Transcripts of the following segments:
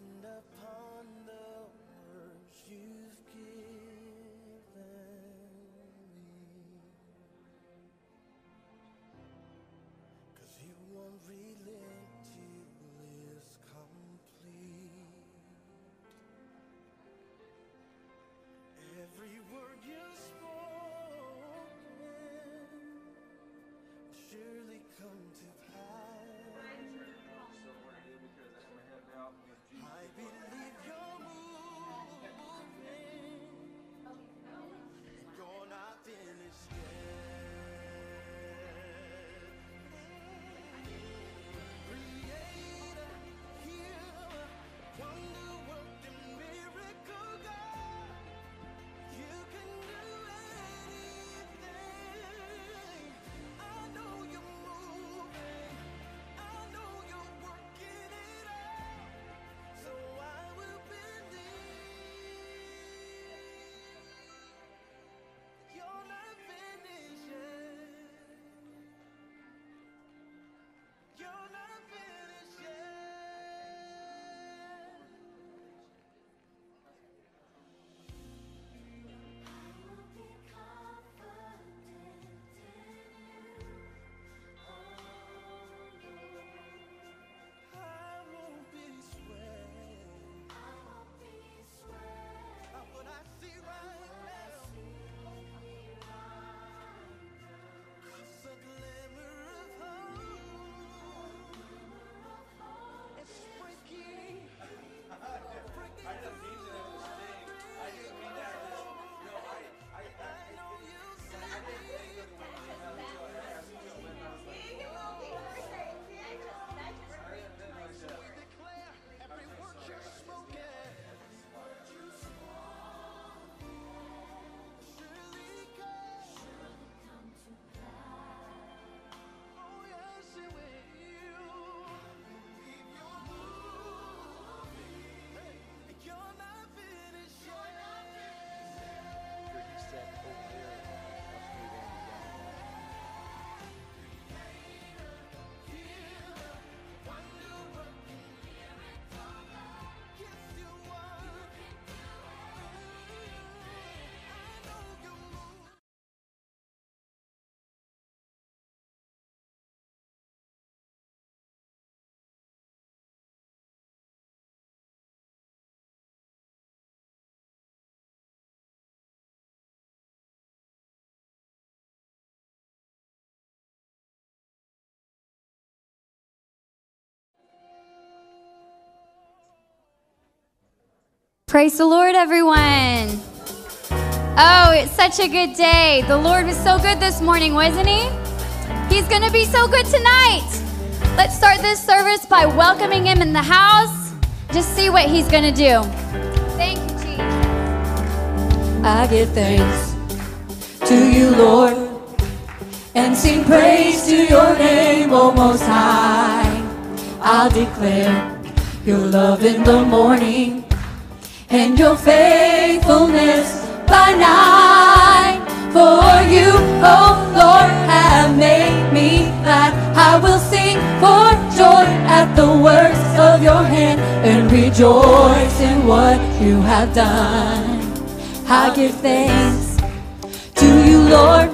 depend upon Praise the Lord, everyone. Oh, it's such a good day. The Lord was so good this morning, wasn't He? He's going to be so good tonight. Let's start this service by welcoming Him in the house. Just see what He's going to do. Thank you, Jesus. I give thanks to you, Lord, and sing praise to your name, O Most High. I'll declare your love in the morning and your faithfulness by night. For you, oh Lord, have made me glad. I will sing for joy at the works of your hand and rejoice in what you have done. I give thanks to you, Lord,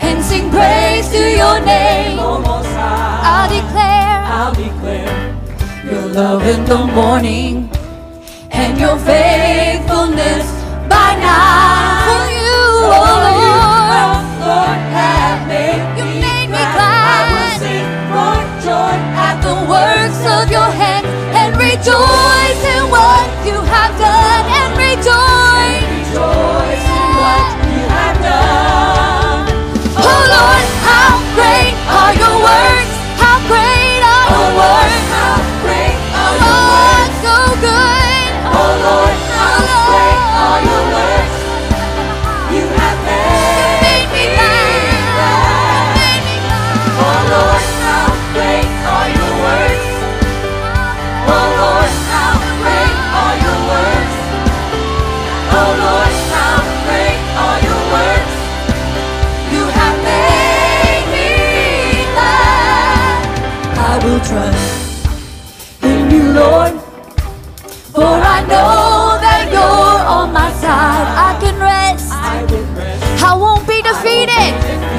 and sing praise to your name, O Most High. I'll declare I'll declare your love in the morning and your faithfulness by night. for you, oh you, Lord. oh Lord, have made You me made me glad. I will sing for joy at the works of your hand and rejoice in what you have done and rejoice. Rejoice in what you have done. Oh Lord, how great are your works? trust in you, Lord. For I know that you're on my side. I can rest. I, won't be defeated.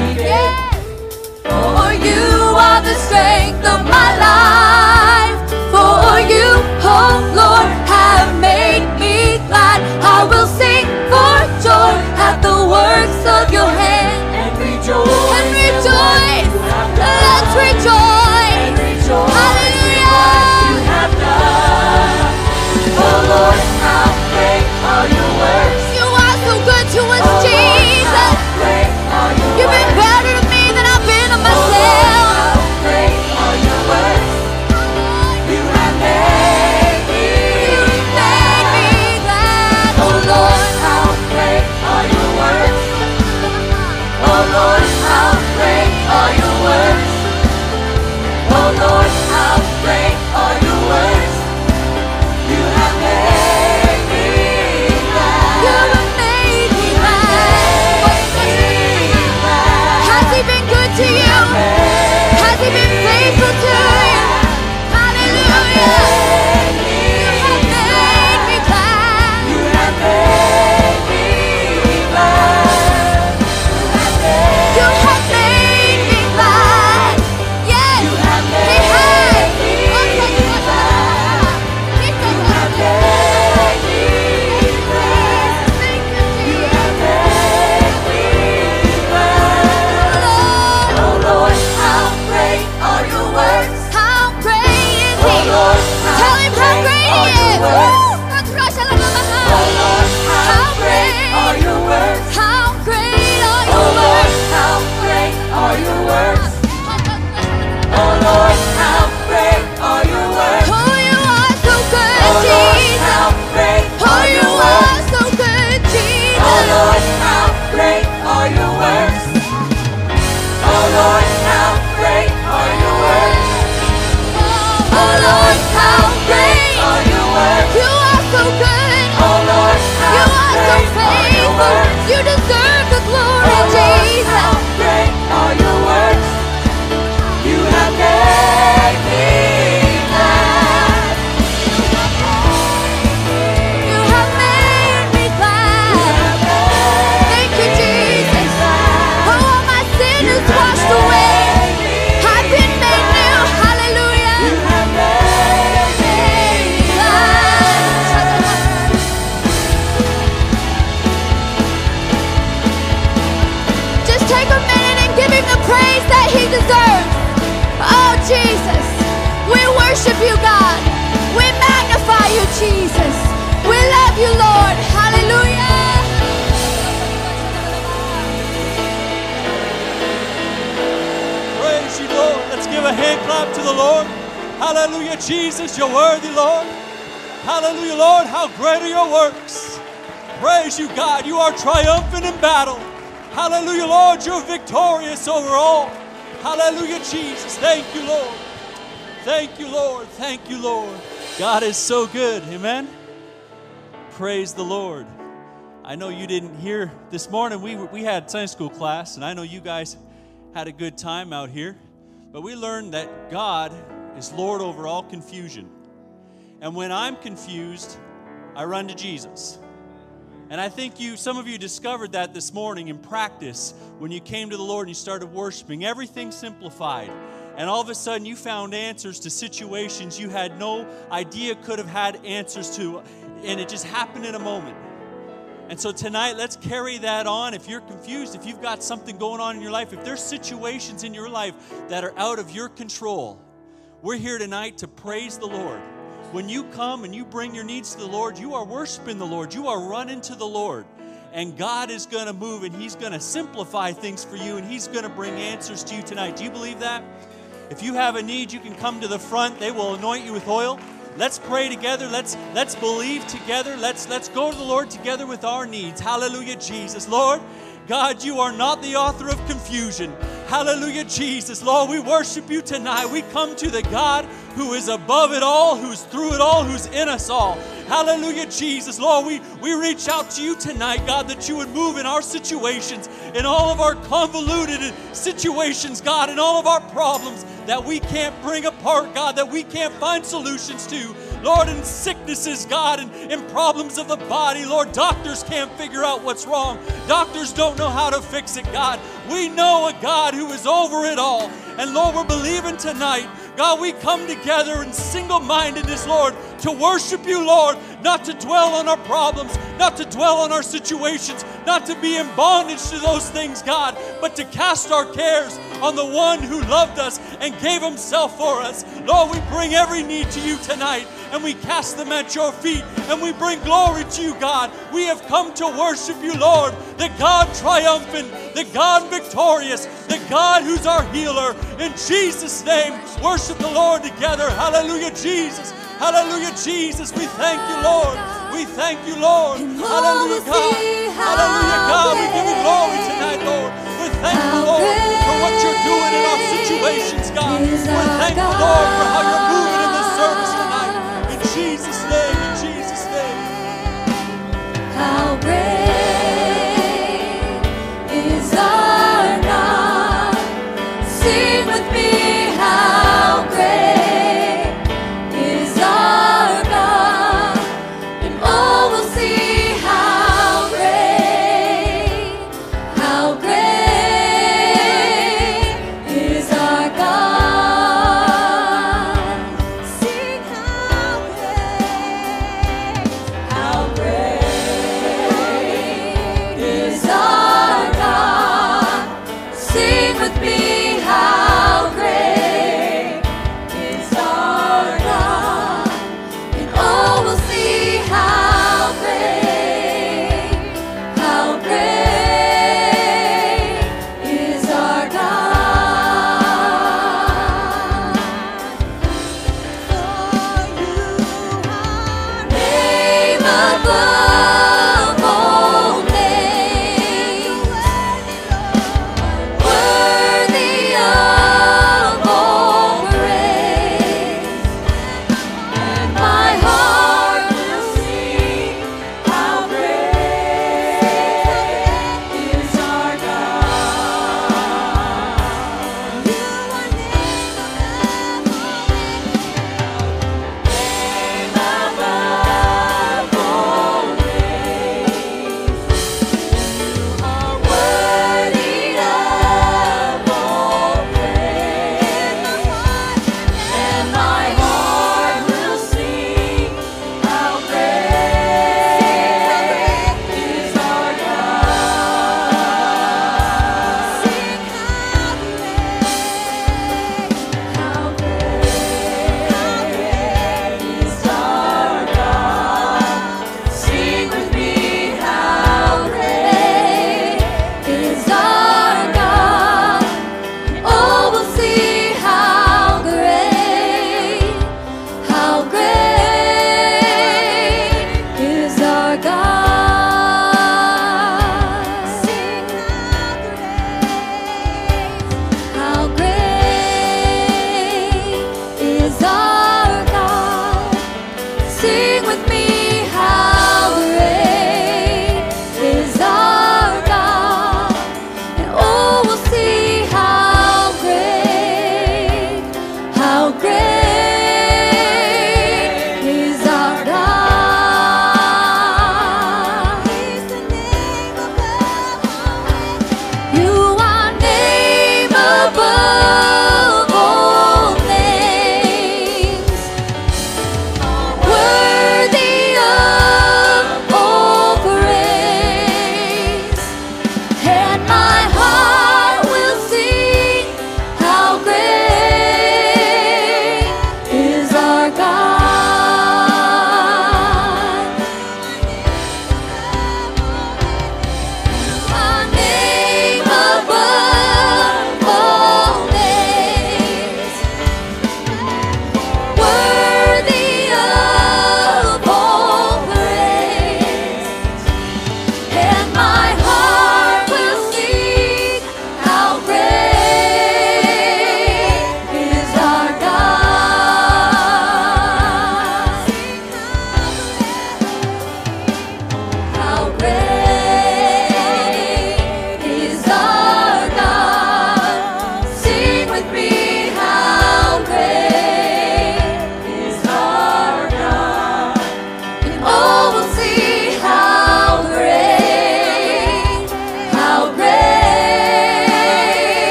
Thank you, Lord. God is so good. Amen. Praise the Lord. I know you didn't hear this morning. We, we had Sunday school class, and I know you guys had a good time out here. But we learned that God is Lord over all confusion. And when I'm confused, I run to Jesus. And I think you, some of you discovered that this morning in practice when you came to the Lord and you started worshiping. Everything simplified. And all of a sudden, you found answers to situations you had no idea could have had answers to. And it just happened in a moment. And so tonight, let's carry that on. If you're confused, if you've got something going on in your life, if there's situations in your life that are out of your control, we're here tonight to praise the Lord. When you come and you bring your needs to the Lord, you are worshiping the Lord, you are running to the Lord. And God is going to move and He's going to simplify things for you and He's going to bring answers to you tonight. Do you believe that? If you have a need, you can come to the front. They will anoint you with oil. Let's pray together. Let's let's believe together. Let's let's go to the Lord together with our needs. Hallelujah, Jesus. Lord, God, you are not the author of confusion. Hallelujah, Jesus. Lord, we worship you tonight. We come to the God who is above it all, who's through it all, who's in us all. Hallelujah, Jesus. Lord, we, we reach out to you tonight, God, that you would move in our situations, in all of our convoluted situations, God, in all of our problems that we can't bring apart, God, that we can't find solutions to. Lord, in sicknesses, God, and in problems of the body. Lord, doctors can't figure out what's wrong. Doctors don't know how to fix it, God. We know a God who is over it all. And Lord, we're believing tonight, God, we come together in single mindedness, Lord, to worship you, Lord, not to dwell on our problems, not to dwell on our situations, not to be in bondage to those things, God, but to cast our cares on the one who loved us and gave himself for us. Lord, we bring every need to you tonight and we cast them at your feet and we bring glory to you, God. We have come to worship you, Lord, the God triumphant, the God victorious, the God who's our healer. In Jesus' name, worship the Lord together. Hallelujah, Jesus. Hallelujah, Jesus. We thank you, Lord. We thank you, Lord. Hallelujah, God. Hallelujah, God. We give you glory tonight, Lord. We're thankful, Lord, for what you're doing in our situations, God. We're thankful, Lord, for how you're moving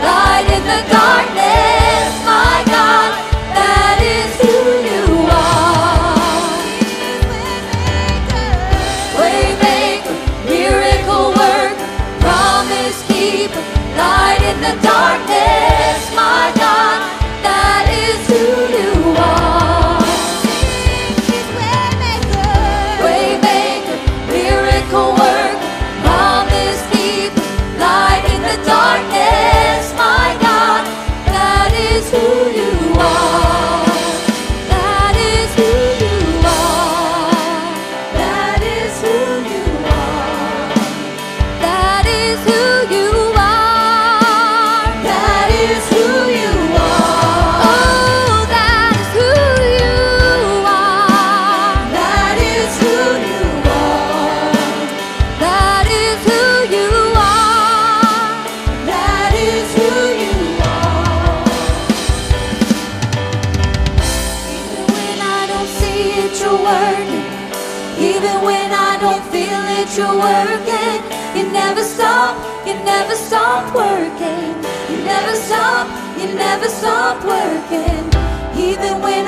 light in the dark.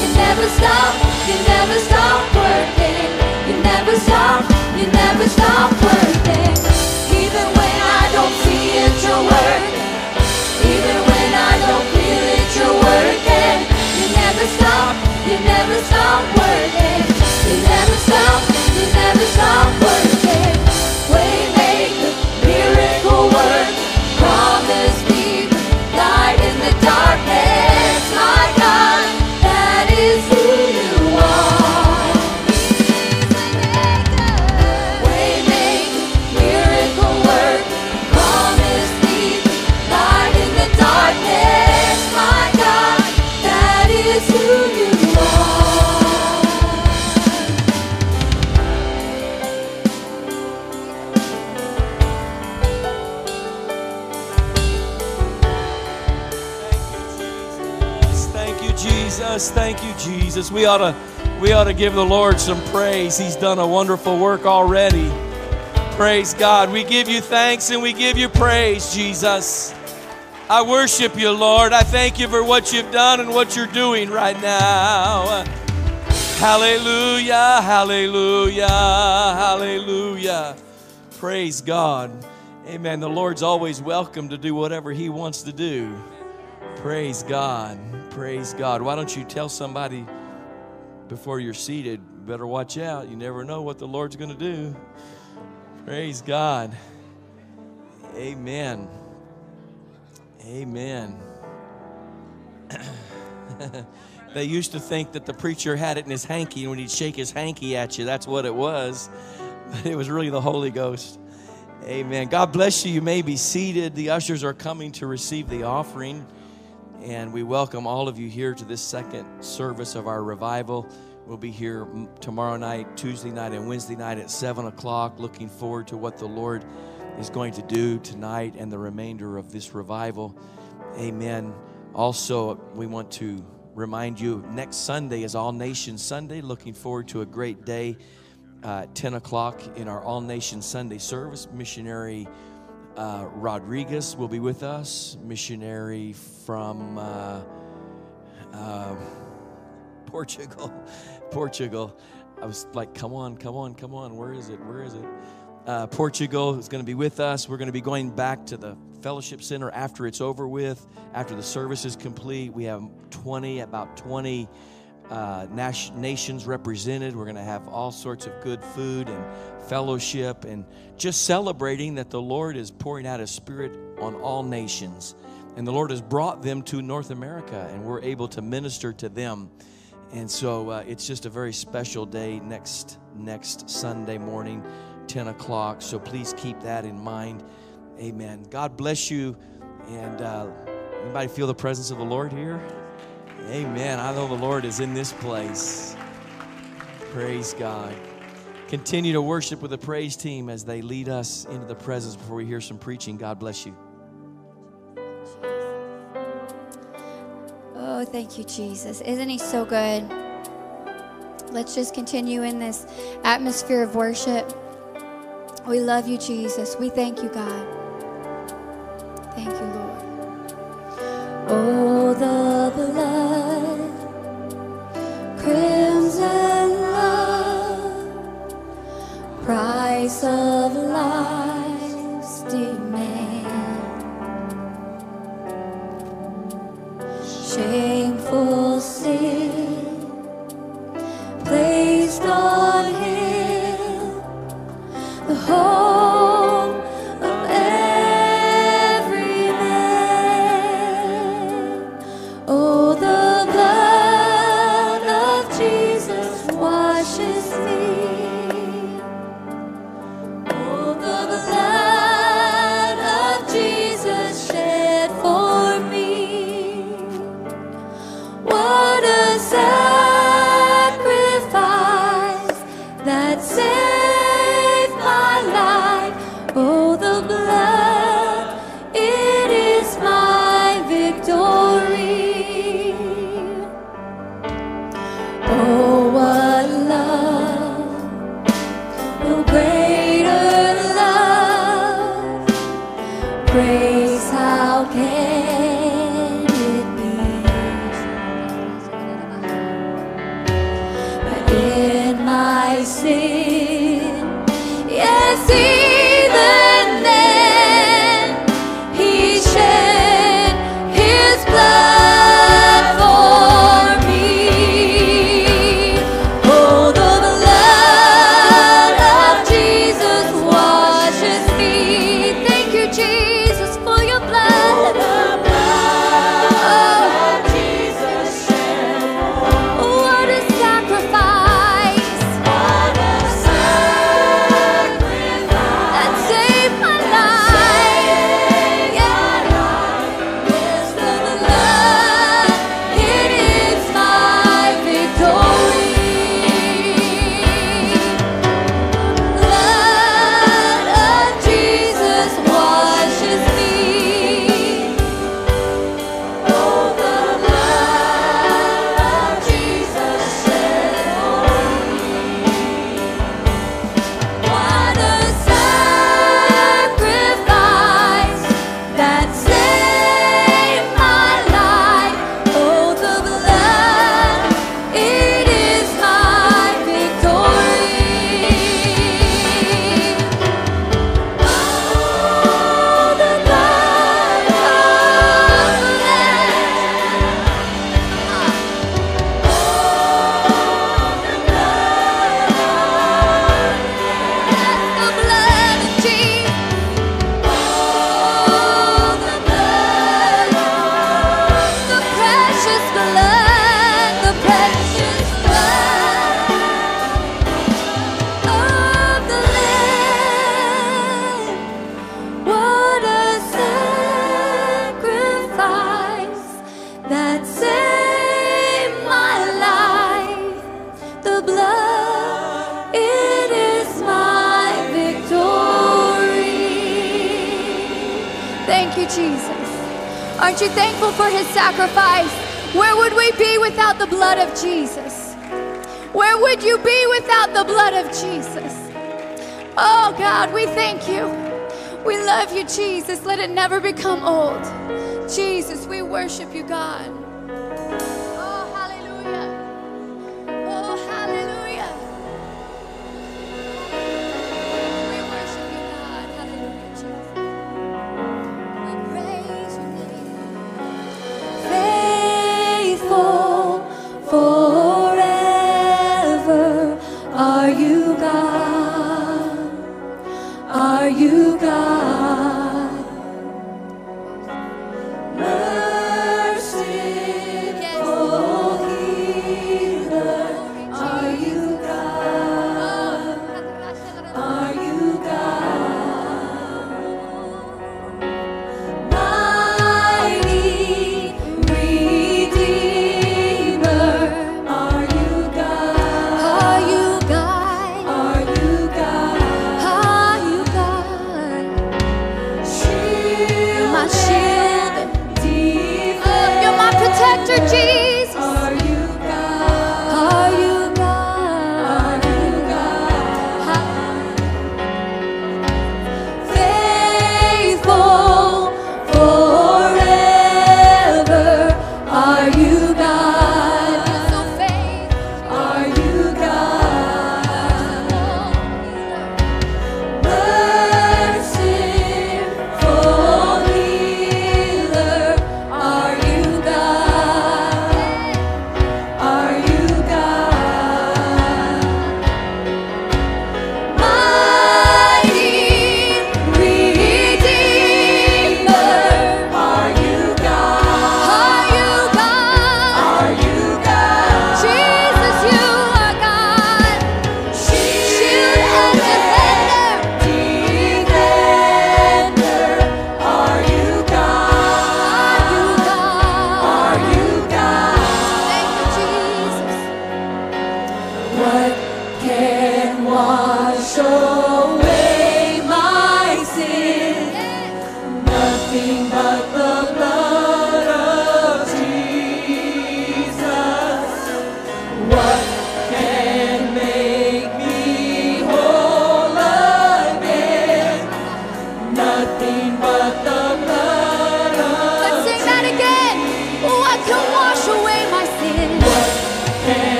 You never stop, you never stop working. You never stop, you never stop working. Even when I don't you're working. Even when I don't feel you're working. You never stop, you never stop working. You never stop, you never stop working. Waymaker, Thank you, Jesus. We ought to we ought to give the Lord some praise. He's done a wonderful work already. Praise God. We give you thanks and we give you praise, Jesus. I worship you, Lord. I thank you for what you've done and what you're doing right now. Hallelujah, hallelujah, hallelujah. Praise God. Amen. The Lord's always welcome to do whatever He wants to do. Praise God. Praise God. Why don't you tell somebody before you're seated, better watch out. You never know what the Lord's going to do. Praise God. Amen. Amen. they used to think that the preacher had it in his hanky, and when he'd shake his hanky at you, that's what it was. But it was really the Holy Ghost. Amen. God bless you. You may be seated. The ushers are coming to receive the offering. And we welcome all of you here to this second service of our revival. We'll be here tomorrow night, Tuesday night, and Wednesday night at 7 o'clock. Looking forward to what the Lord is going to do tonight and the remainder of this revival. Amen. Also, we want to remind you next Sunday is All Nations Sunday. Looking forward to a great day uh, at 10 o'clock in our All Nations Sunday service. Missionary uh, Rodriguez will be with us, missionary from uh, uh, Portugal. Portugal. I was like, come on, come on, come on. Where is it? Where is it? Uh, Portugal is going to be with us. We're going to be going back to the fellowship center after it's over with, after the service is complete. We have 20, about 20 uh, nations represented. We're going to have all sorts of good food and fellowship and just celebrating that the Lord is pouring out His Spirit on all nations. And the Lord has brought them to North America, and we're able to minister to them. And so uh, it's just a very special day next next Sunday morning, 10 o'clock. So please keep that in mind. Amen. God bless you. And uh, anybody feel the presence of the Lord here? Amen. I know the Lord is in this place. Praise God. Continue to worship with the praise team as they lead us into the presence before we hear some preaching. God bless you. Oh, thank you, Jesus. Isn't he so good? Let's just continue in this atmosphere of worship. We love you, Jesus. We thank you, God. Thank you, Lord. Oh, the price never become old. Jesus, we worship you, God.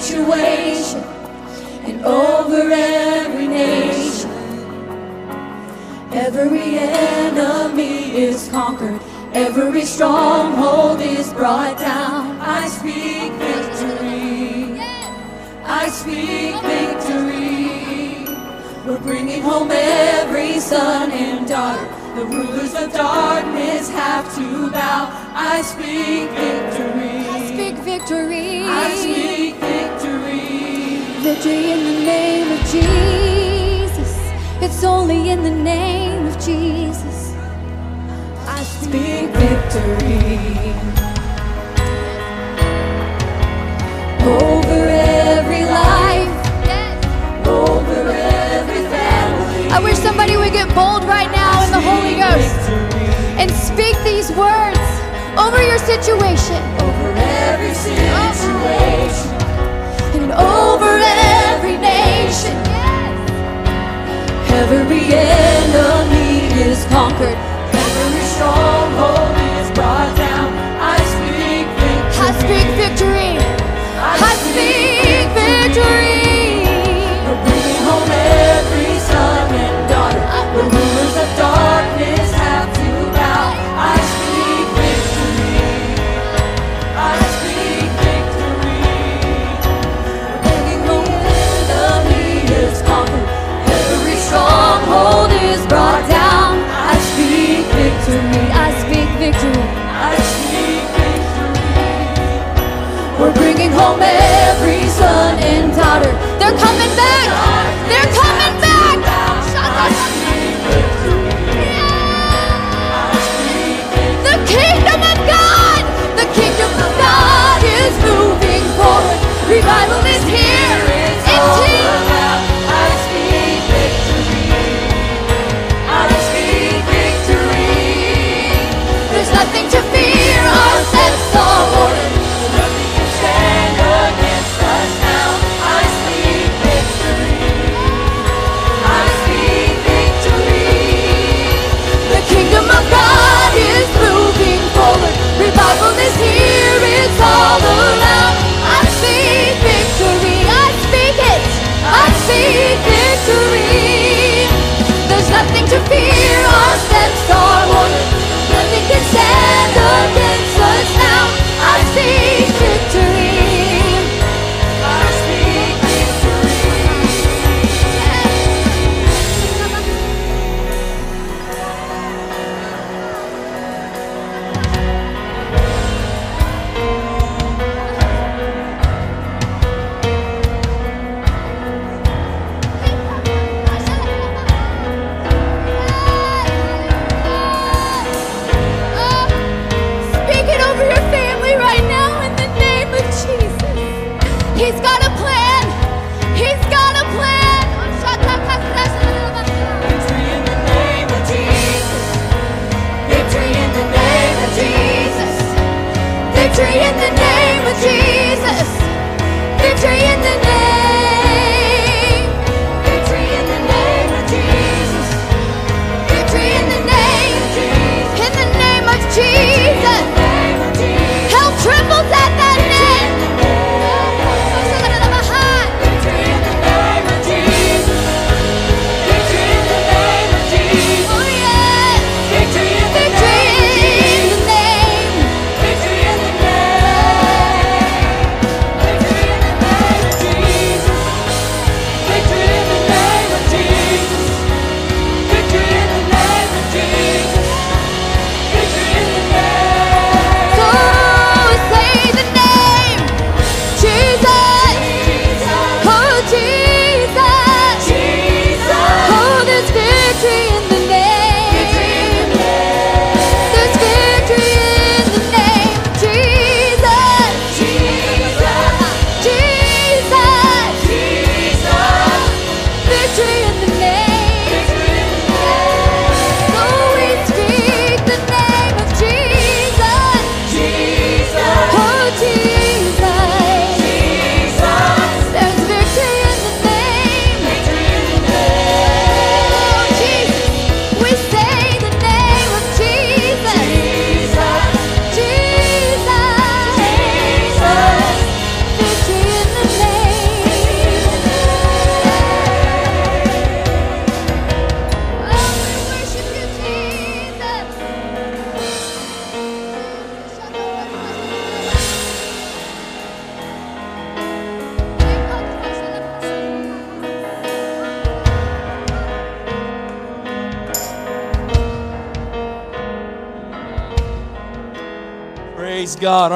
Situation and over every nation. Every enemy is conquered. Every stronghold is brought down. I speak victory. I speak victory. We're bringing home every son and daughter. The rulers of darkness have to bow. I speak victory. I speak victory. I speak victory. In the name of Jesus. It's only in the name of Jesus. I speak victory over every life, over every family. I wish somebody would get bold right now in the Holy Ghost and speak these words over your situation over every oh. situation and over every nation. Every enemy is conquered. Every stronghold is brought down. I speak victory. I speak victory. I speak victory. home every son and daughter. They're coming back. They're coming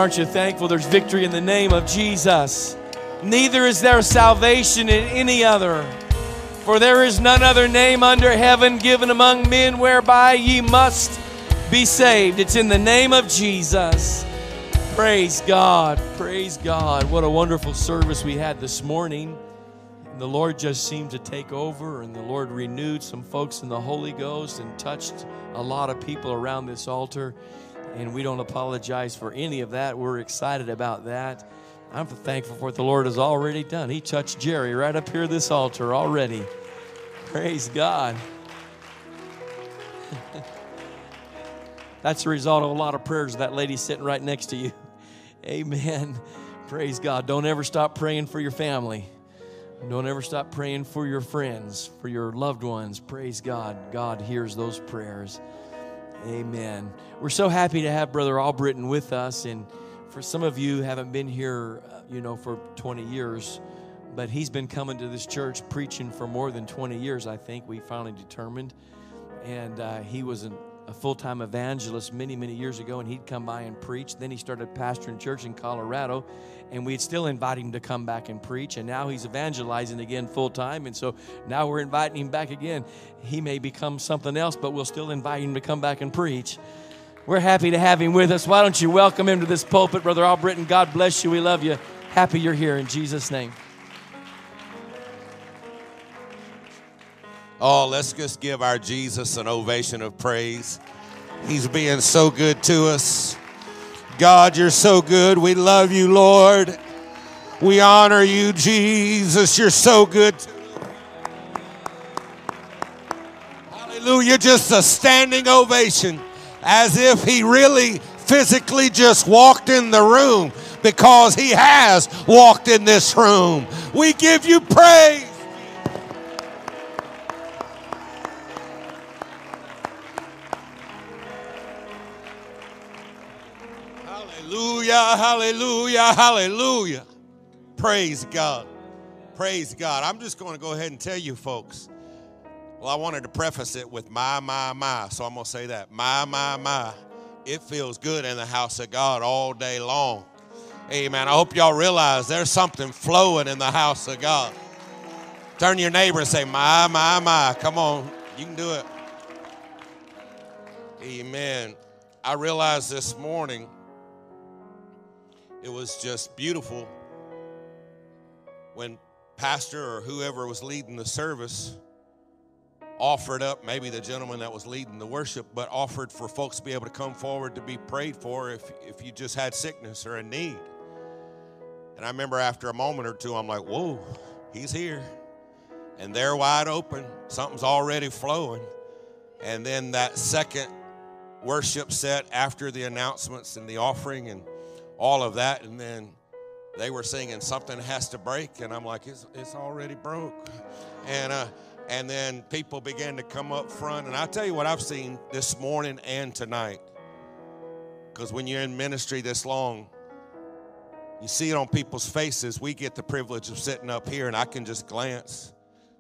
Aren't you thankful there's victory in the name of Jesus? Neither is there salvation in any other. For there is none other name under heaven given among men whereby ye must be saved. It's in the name of Jesus. Praise God. Praise God. What a wonderful service we had this morning. And the Lord just seemed to take over, and the Lord renewed some folks in the Holy Ghost and touched a lot of people around this altar. And we don't apologize for any of that. We're excited about that. I'm thankful for what the Lord has already done. He touched Jerry right up here this altar already. Praise God. That's the result of a lot of prayers that lady sitting right next to you. Amen. Praise God. Don't ever stop praying for your family. Don't ever stop praying for your friends, for your loved ones. Praise God. God hears those prayers. Amen. We're so happy to have Brother Albritton with us. And for some of you haven't been here, uh, you know, for 20 years, but he's been coming to this church preaching for more than 20 years, I think we finally determined. And uh, he was an, a full time evangelist many, many years ago, and he'd come by and preach. Then he started pastoring church in Colorado, and we'd still invite him to come back and preach. And now he's evangelizing again full time, and so now we're inviting him back again. He may become something else, but we'll still invite him to come back and preach. We're happy to have him with us. Why don't you welcome him to this pulpit, Brother Albritton? God bless you. We love you. Happy you're here in Jesus' name. Oh, let's just give our Jesus an ovation of praise. He's being so good to us. God, you're so good. We love you, Lord. We honor you, Jesus. You're so good. Hallelujah. Just a standing ovation as if he really physically just walked in the room because he has walked in this room. We give you praise. Hallelujah, hallelujah. Praise God. Praise God. I'm just going to go ahead and tell you, folks. Well, I wanted to preface it with my, my, my. So I'm going to say that. My, my, my. It feels good in the house of God all day long. Amen. I hope y'all realize there's something flowing in the house of God. Turn your neighbor and say, My, my, my. Come on. You can do it. Amen. I realized this morning it was just beautiful when pastor or whoever was leading the service offered up maybe the gentleman that was leading the worship but offered for folks to be able to come forward to be prayed for if, if you just had sickness or a need. And i remember after a moment or two i'm like whoa he's here. And they're wide open. Something's already flowing. And then that second worship set after the announcements and the offering and all of that. And then they were singing something has to break, and I'm like, it's, it's already broke. And uh, and then people began to come up front, and I tell you what I've seen this morning and tonight. Because when you're in ministry this long, you see it on people's faces. We get the privilege of sitting up here, and I can just glance,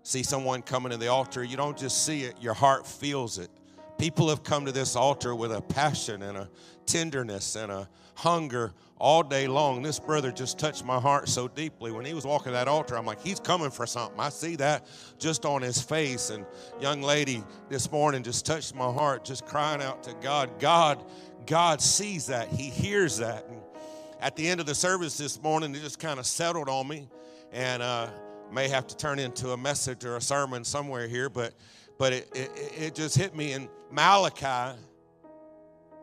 see someone coming to the altar. You don't just see it, your heart feels it. People have come to this altar with a passion and a tenderness and a hunger all day long. This brother just touched my heart so deeply. When he was walking that altar, I'm like, he's coming for something. I see that just on his face. And young lady this morning just touched my heart, just crying out to God. God, God sees that. He hears that. And at the end of the service this morning, it just kind of settled on me. And uh, may have to turn into a message or a sermon somewhere here, but but it, it, it just hit me in Malachi.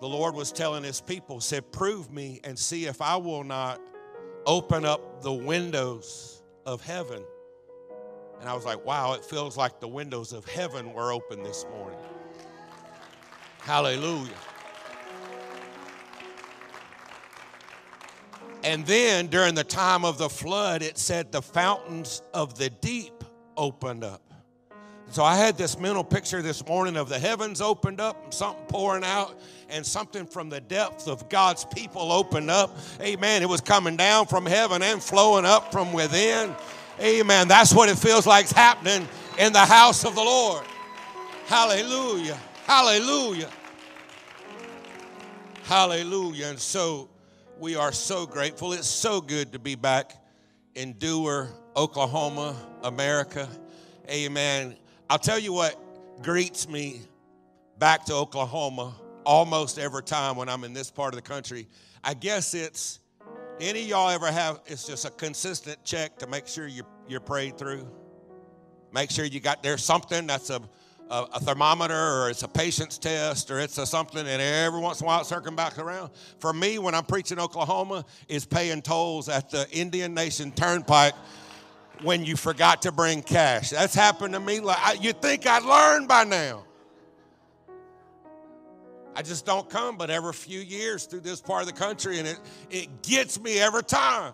The Lord was telling his people, said, Prove me and see if I will not open up the windows of heaven. And I was like, wow, it feels like the windows of heaven were open this morning. Hallelujah. And then during the time of the flood, it said the fountains of the deep opened up. So I had this mental picture this morning of the heavens opened up and something pouring out and something from the depth of God's people opened up. Amen. It was coming down from heaven and flowing up from within. Amen. That's what it feels like's happening in the house of the Lord. Hallelujah. Hallelujah. Hallelujah. And so we are so grateful. It's so good to be back in Dewar, Oklahoma, America. Amen. I'll tell you what greets me back to Oklahoma almost every time when I'm in this part of the country. I guess it's any y'all ever have it's just a consistent check to make sure you you're prayed through. Make sure you got there's something that's a a, a thermometer or it's a patience test or it's a something and every once in a while it's circling back around. For me, when I'm preaching Oklahoma, is paying tolls at the Indian Nation Turnpike when you forgot to bring cash. That's happened to me. Like you'd think I'd learn by now. I just don't come but every few years through this part of the country, and it, it gets me every time.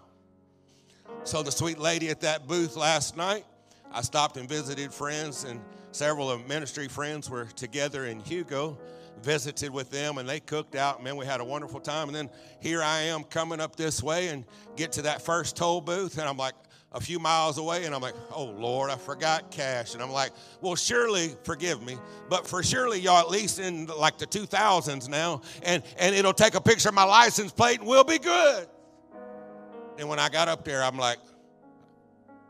So the sweet lady at that booth last night, I stopped and visited friends, and several of ministry friends were together in Hugo, visited with them, and they cooked out. Man, we had a wonderful time. And then here I am coming up this way and get to that first toll booth, and I'm like, a few miles away, and I'm like, oh Lord, I forgot cash. And I'm like, well, surely, forgive me, but for surely y'all at least in like the 2000s now, and, and it'll take a picture of my license plate and we'll be good. And when I got up there, I'm like,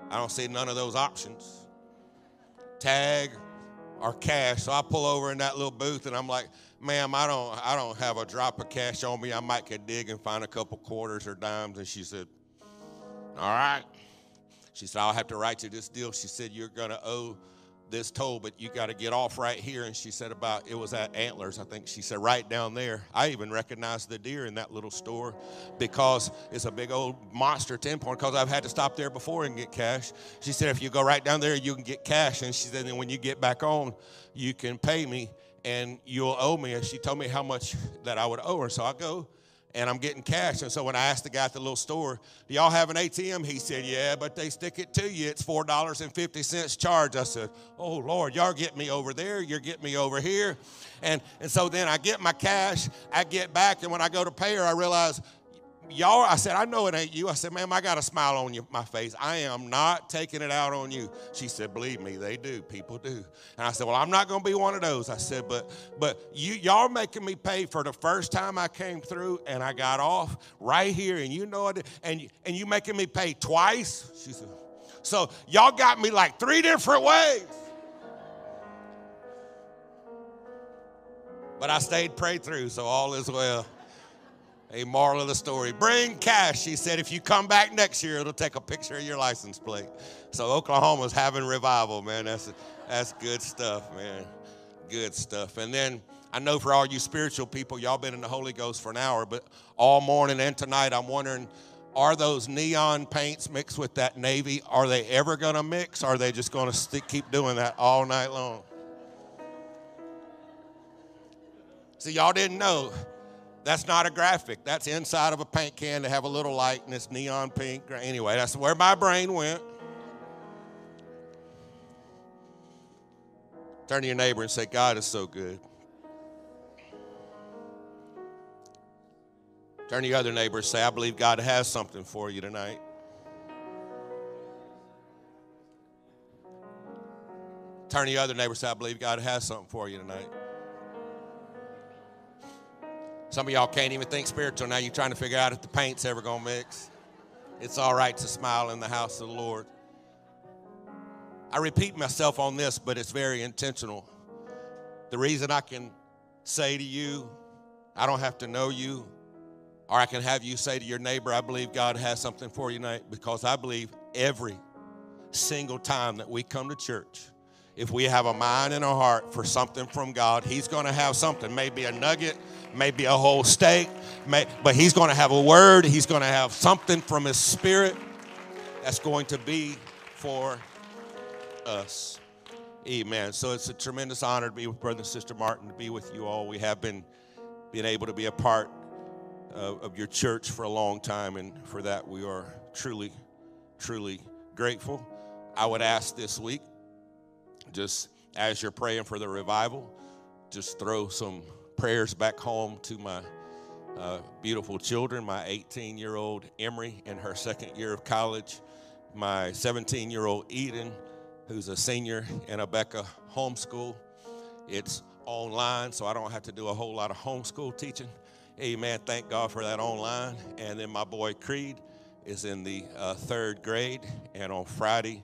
I don't see none of those options tag or cash. So I pull over in that little booth and I'm like, ma'am, I don't, I don't have a drop of cash on me. I might could dig and find a couple quarters or dimes. And she said, all right. She said, I'll have to write you this deal. She said, You're going to owe this toll, but you got to get off right here. And she said, About it was at Antlers, I think. She said, Right down there. I even recognized the deer in that little store because it's a big old monster 10 point because I've had to stop there before and get cash. She said, If you go right down there, you can get cash. And she said, Then when you get back on, you can pay me and you'll owe me. And she told me how much that I would owe her. So I go and I'm getting cash. And so when I asked the guy at the little store, Do y'all have an ATM? He said, Yeah, but they stick it to you. It's $4.50 charge. I said, Oh, Lord, y'all get me over there. You're getting me over here. And, and so then I get my cash, I get back, and when I go to pay her, I realize, Y'all, I said, I know it ain't you. I said, ma'am, I got a smile on my face. I am not taking it out on you. She said, believe me, they do. People do. And I said, well, I'm not going to be one of those. I said, but but you y'all making me pay for the first time I came through and I got off right here, and you know it, and and you making me pay twice. She said, so y'all got me like three different ways. But I stayed prayed through, so all is well. A moral of the story bring cash. She said, if you come back next year, it'll take a picture of your license plate. So Oklahoma's having revival, man. That's, that's good stuff, man. Good stuff. And then I know for all you spiritual people, y'all been in the Holy Ghost for an hour, but all morning and tonight, I'm wondering are those neon paints mixed with that navy? Are they ever going to mix? Are they just going to keep doing that all night long? See, y'all didn't know. That's not a graphic. That's inside of a paint can to have a little light and it's neon pink. Anyway, that's where my brain went. Turn to your neighbor and say, God is so good. Turn to your other neighbor and say, I believe God has something for you tonight. Turn to your other neighbor and say, I believe God has something for you tonight. Some of y'all can't even think spiritual now. You're trying to figure out if the paint's ever going to mix. It's all right to smile in the house of the Lord. I repeat myself on this, but it's very intentional. The reason I can say to you, I don't have to know you, or I can have you say to your neighbor, I believe God has something for you tonight, because I believe every single time that we come to church, if we have a mind and a heart for something from God, He's going to have something. Maybe a nugget, maybe a whole steak, may, but He's going to have a word. He's going to have something from His Spirit that's going to be for us. Amen. So it's a tremendous honor to be with Brother and Sister Martin, to be with you all. We have been being able to be a part uh, of your church for a long time, and for that we are truly, truly grateful. I would ask this week, just as you're praying for the revival, just throw some prayers back home to my uh, beautiful children, my 18 year old Emery in her second year of college, my 17 year old Eden, who's a senior in a Abeka homeschool. It's online, so I don't have to do a whole lot of homeschool teaching. Amen. Thank God for that online. And then my boy Creed is in the uh, third grade. And on Friday,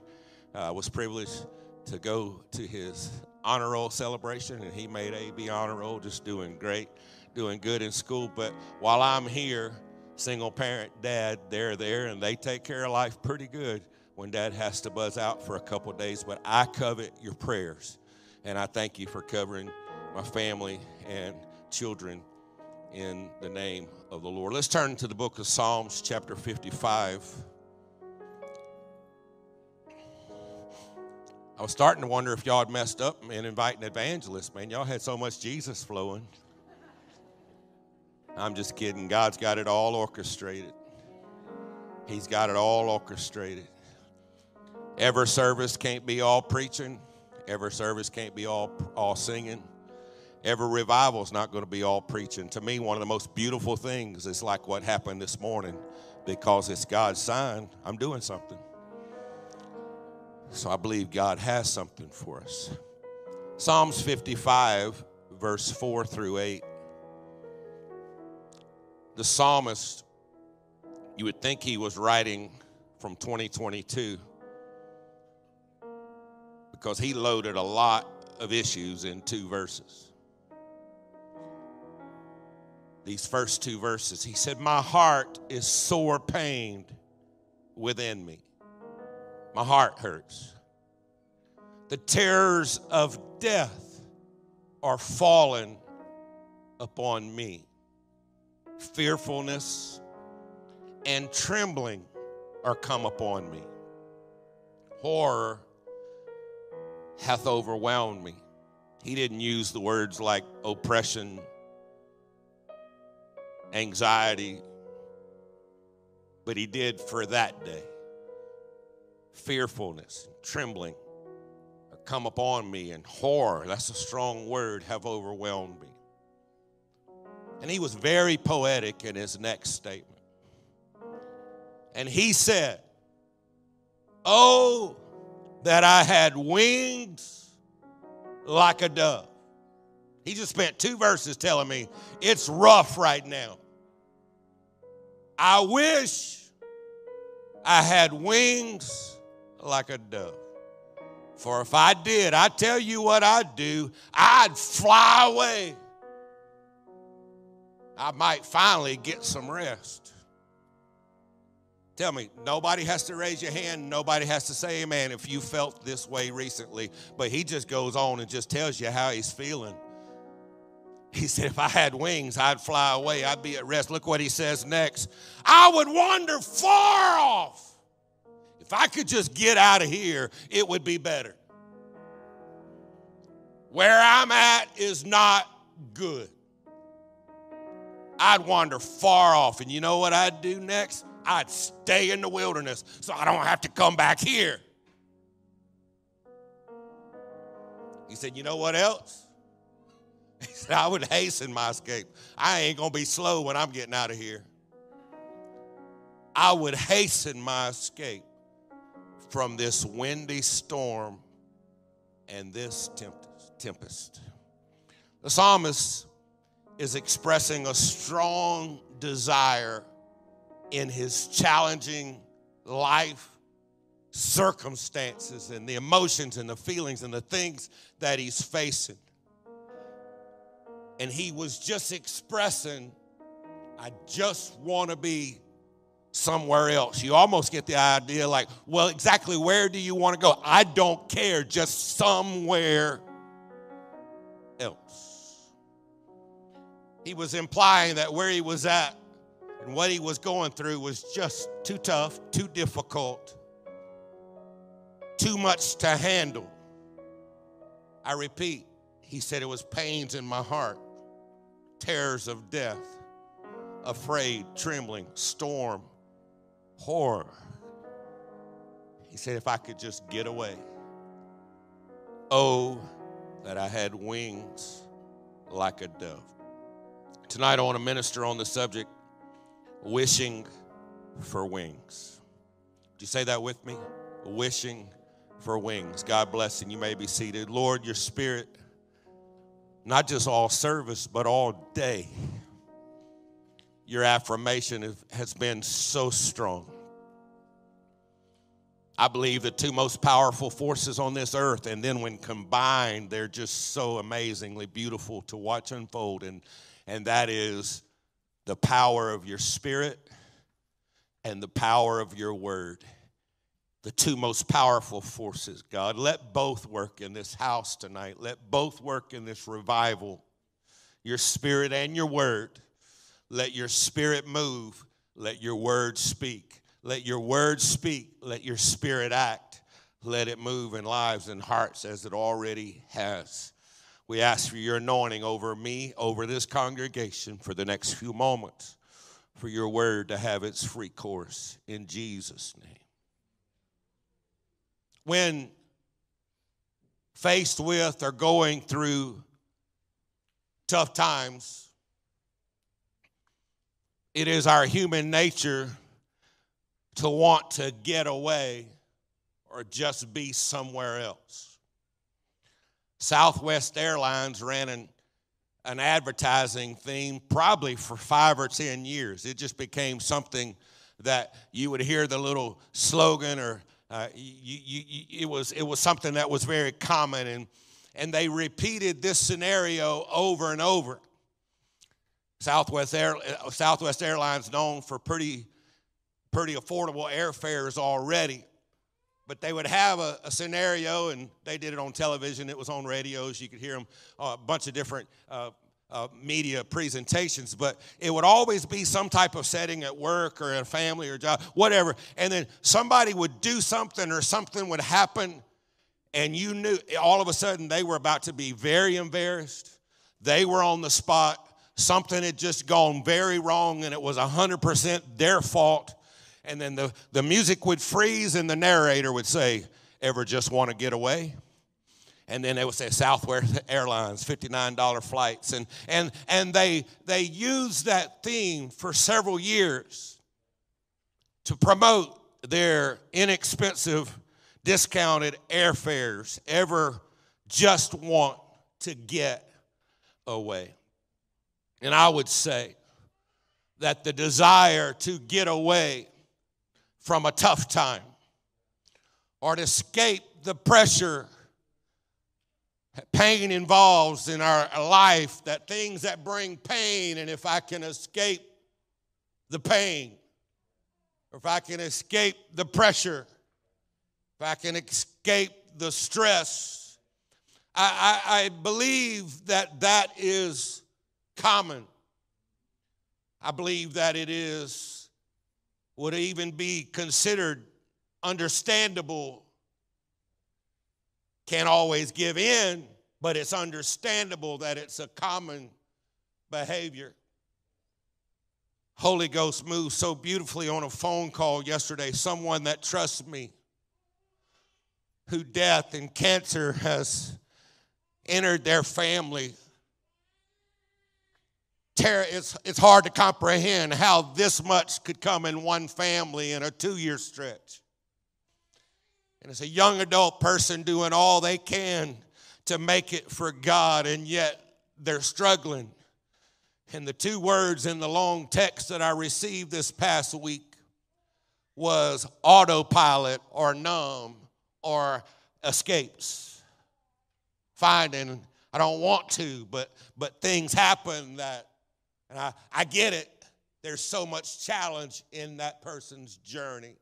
uh, I was privileged to go to his honor roll celebration, and he made AB honor roll, just doing great, doing good in school. But while I'm here, single parent dad, they're there, and they take care of life pretty good when dad has to buzz out for a couple days. But I covet your prayers, and I thank you for covering my family and children in the name of the Lord. Let's turn to the book of Psalms, chapter 55. I was starting to wonder if y'all had messed up in inviting evangelists, man. Y'all had so much Jesus flowing. I'm just kidding. God's got it all orchestrated. He's got it all orchestrated. Every service can't be all preaching. Every service can't be all all singing. Every revival is not going to be all preaching. To me, one of the most beautiful things is like what happened this morning because it's God's sign. I'm doing something. So I believe God has something for us. Psalms 55, verse 4 through 8. The psalmist, you would think he was writing from 2022 because he loaded a lot of issues in two verses. These first two verses, he said, My heart is sore pained within me. My heart hurts. The terrors of death are fallen upon me. Fearfulness and trembling are come upon me. Horror hath overwhelmed me. He didn't use the words like oppression, anxiety, but he did for that day. Fearfulness, trembling come upon me, and horror, that's a strong word, have overwhelmed me. And he was very poetic in his next statement. And he said, Oh, that I had wings like a dove. He just spent two verses telling me it's rough right now. I wish I had wings like a dove. For if I did, I tell you what I'd do, I'd fly away. I might finally get some rest. Tell me, nobody has to raise your hand, nobody has to say amen if you felt this way recently, but he just goes on and just tells you how he's feeling. He said, If I had wings, I'd fly away, I'd be at rest. Look what he says next. I would wander far off. If I could just get out of here, it would be better. Where I'm at is not good. I'd wander far off. And you know what I'd do next? I'd stay in the wilderness so I don't have to come back here. He said, You know what else? He said, I would hasten my escape. I ain't going to be slow when I'm getting out of here. I would hasten my escape from this windy storm and this tempest. The psalmist is expressing a strong desire in his challenging life circumstances and the emotions and the feelings and the things that he's facing. And he was just expressing, I just want to be somewhere else. You almost get the idea like, well, exactly where do you want to go? I don't care, just somewhere else. He was implying that where he was at and what he was going through was just too tough, too difficult, too much to handle. I repeat, he said it was pains in my heart, terrors of death, afraid, trembling, storm, horror. He said, if I could just get away. Oh, that I had wings like a dove. Tonight, I want to minister on the subject wishing for wings. Would you say that with me? Wishing for wings. God bless and you may be seated. Lord, your spirit, not just all service, but all day. your affirmation has been so strong. I believe the two most powerful forces on this earth, and then when combined, they're just so amazingly beautiful to watch unfold. And, and that is the power of your spirit and the power of your word. The two most powerful forces, God. Let both work in this house tonight. Let both work in this revival. Your spirit and your word. Let your spirit move. Let your word speak. Let your word speak. Let your spirit act. Let it move in lives and hearts as it already has. We ask for your anointing over me, over this congregation for the next few moments, for your word to have its free course in Jesus' name. When faced with or going through tough times, it is our human nature to want to get away or just be somewhere else. Southwest Airlines ran an, an advertising theme probably for five or ten years. It just became something that you would hear the little slogan or uh, you, you, you, it, was, it was something that was very common and, and they repeated this scenario over and over. Southwest, Air, uh, Southwest Airlines known for pretty, pretty affordable airfares already. But they would have a, a scenario, and they did it on television. It was on radios. You could hear them, uh, a bunch of different uh, uh, media presentations. But it would always be some type of setting at work or a family or job, whatever. And then somebody would do something or something would happen, and you knew all of a sudden they were about to be very embarrassed. They were on the spot. Something had just gone very wrong, and it was 100% their fault. And then the, the music would freeze, and the narrator would say, Ever just want to get away? And then they would say Southwest Airlines, $59 flights. And, and, and they, they used that theme for several years to promote their inexpensive, discounted airfares. Ever just want to get away. And I would say that the desire to get away from a tough time or to escape the pressure pain involves in our life that things that bring pain and if i can escape the pain or if i can escape the pressure if i can escape the stress i, I, I believe that that is common. I believe that it is would even be considered understandable can't always give in, but it's understandable that it's a common behavior. Holy Ghost moved so beautifully on a phone call yesterday. Someone that trusts me, who death and cancer has entered their family. It's, it's hard to comprehend how this much could come in one family in a two year stretch. And it's a young adult person doing all they can to make it for God, and yet they're struggling. And the two words in the long text that I received this past week was autopilot or numb or escapes. Finding, I don't want to, but but things happen that, and I, I get it. There's so much challenge in that person's journey.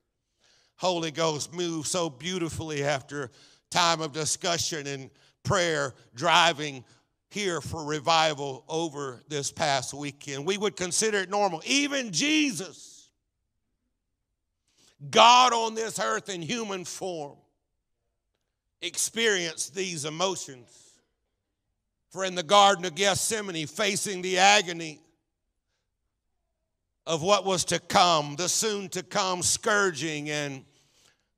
Holy Ghost moved so beautifully after time of discussion and prayer, driving here for revival over this past weekend. We would consider it normal. Even Jesus, God on this earth in human form, experienced these emotions. For in the Garden of Gethsemane, facing the agony of what was to come, the soon to come scourging and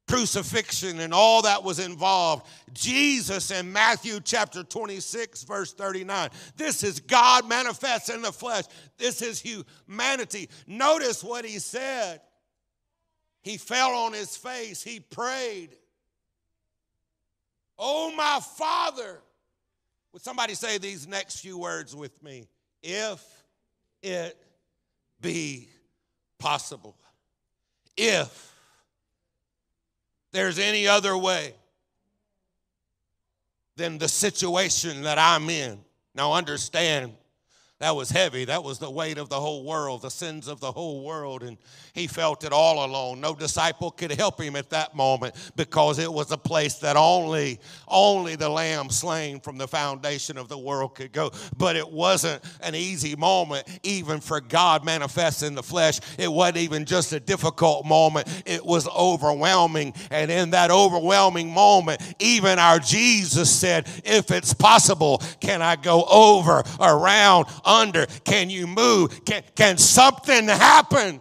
crucifixion and all that was involved. Jesus in Matthew chapter 26, verse 39. This is God manifest in the flesh. This is humanity. Notice what he said. He fell on his face, he prayed. Oh, my Father. Would somebody say these next few words with me? If it be possible. If there's any other way than the situation that I'm in. Now, understand, that was heavy. That was the weight of the whole world, the sins of the whole world. And he felt it all alone. No disciple could help him at that moment because it was a place that only, only the lamb slain from the foundation of the world could go. But it wasn't an easy moment, even for God manifest in the flesh. It wasn't even just a difficult moment, it was overwhelming. And in that overwhelming moment, even our Jesus said, If it's possible, can I go over, around, under? Can you move? Can, can something happen?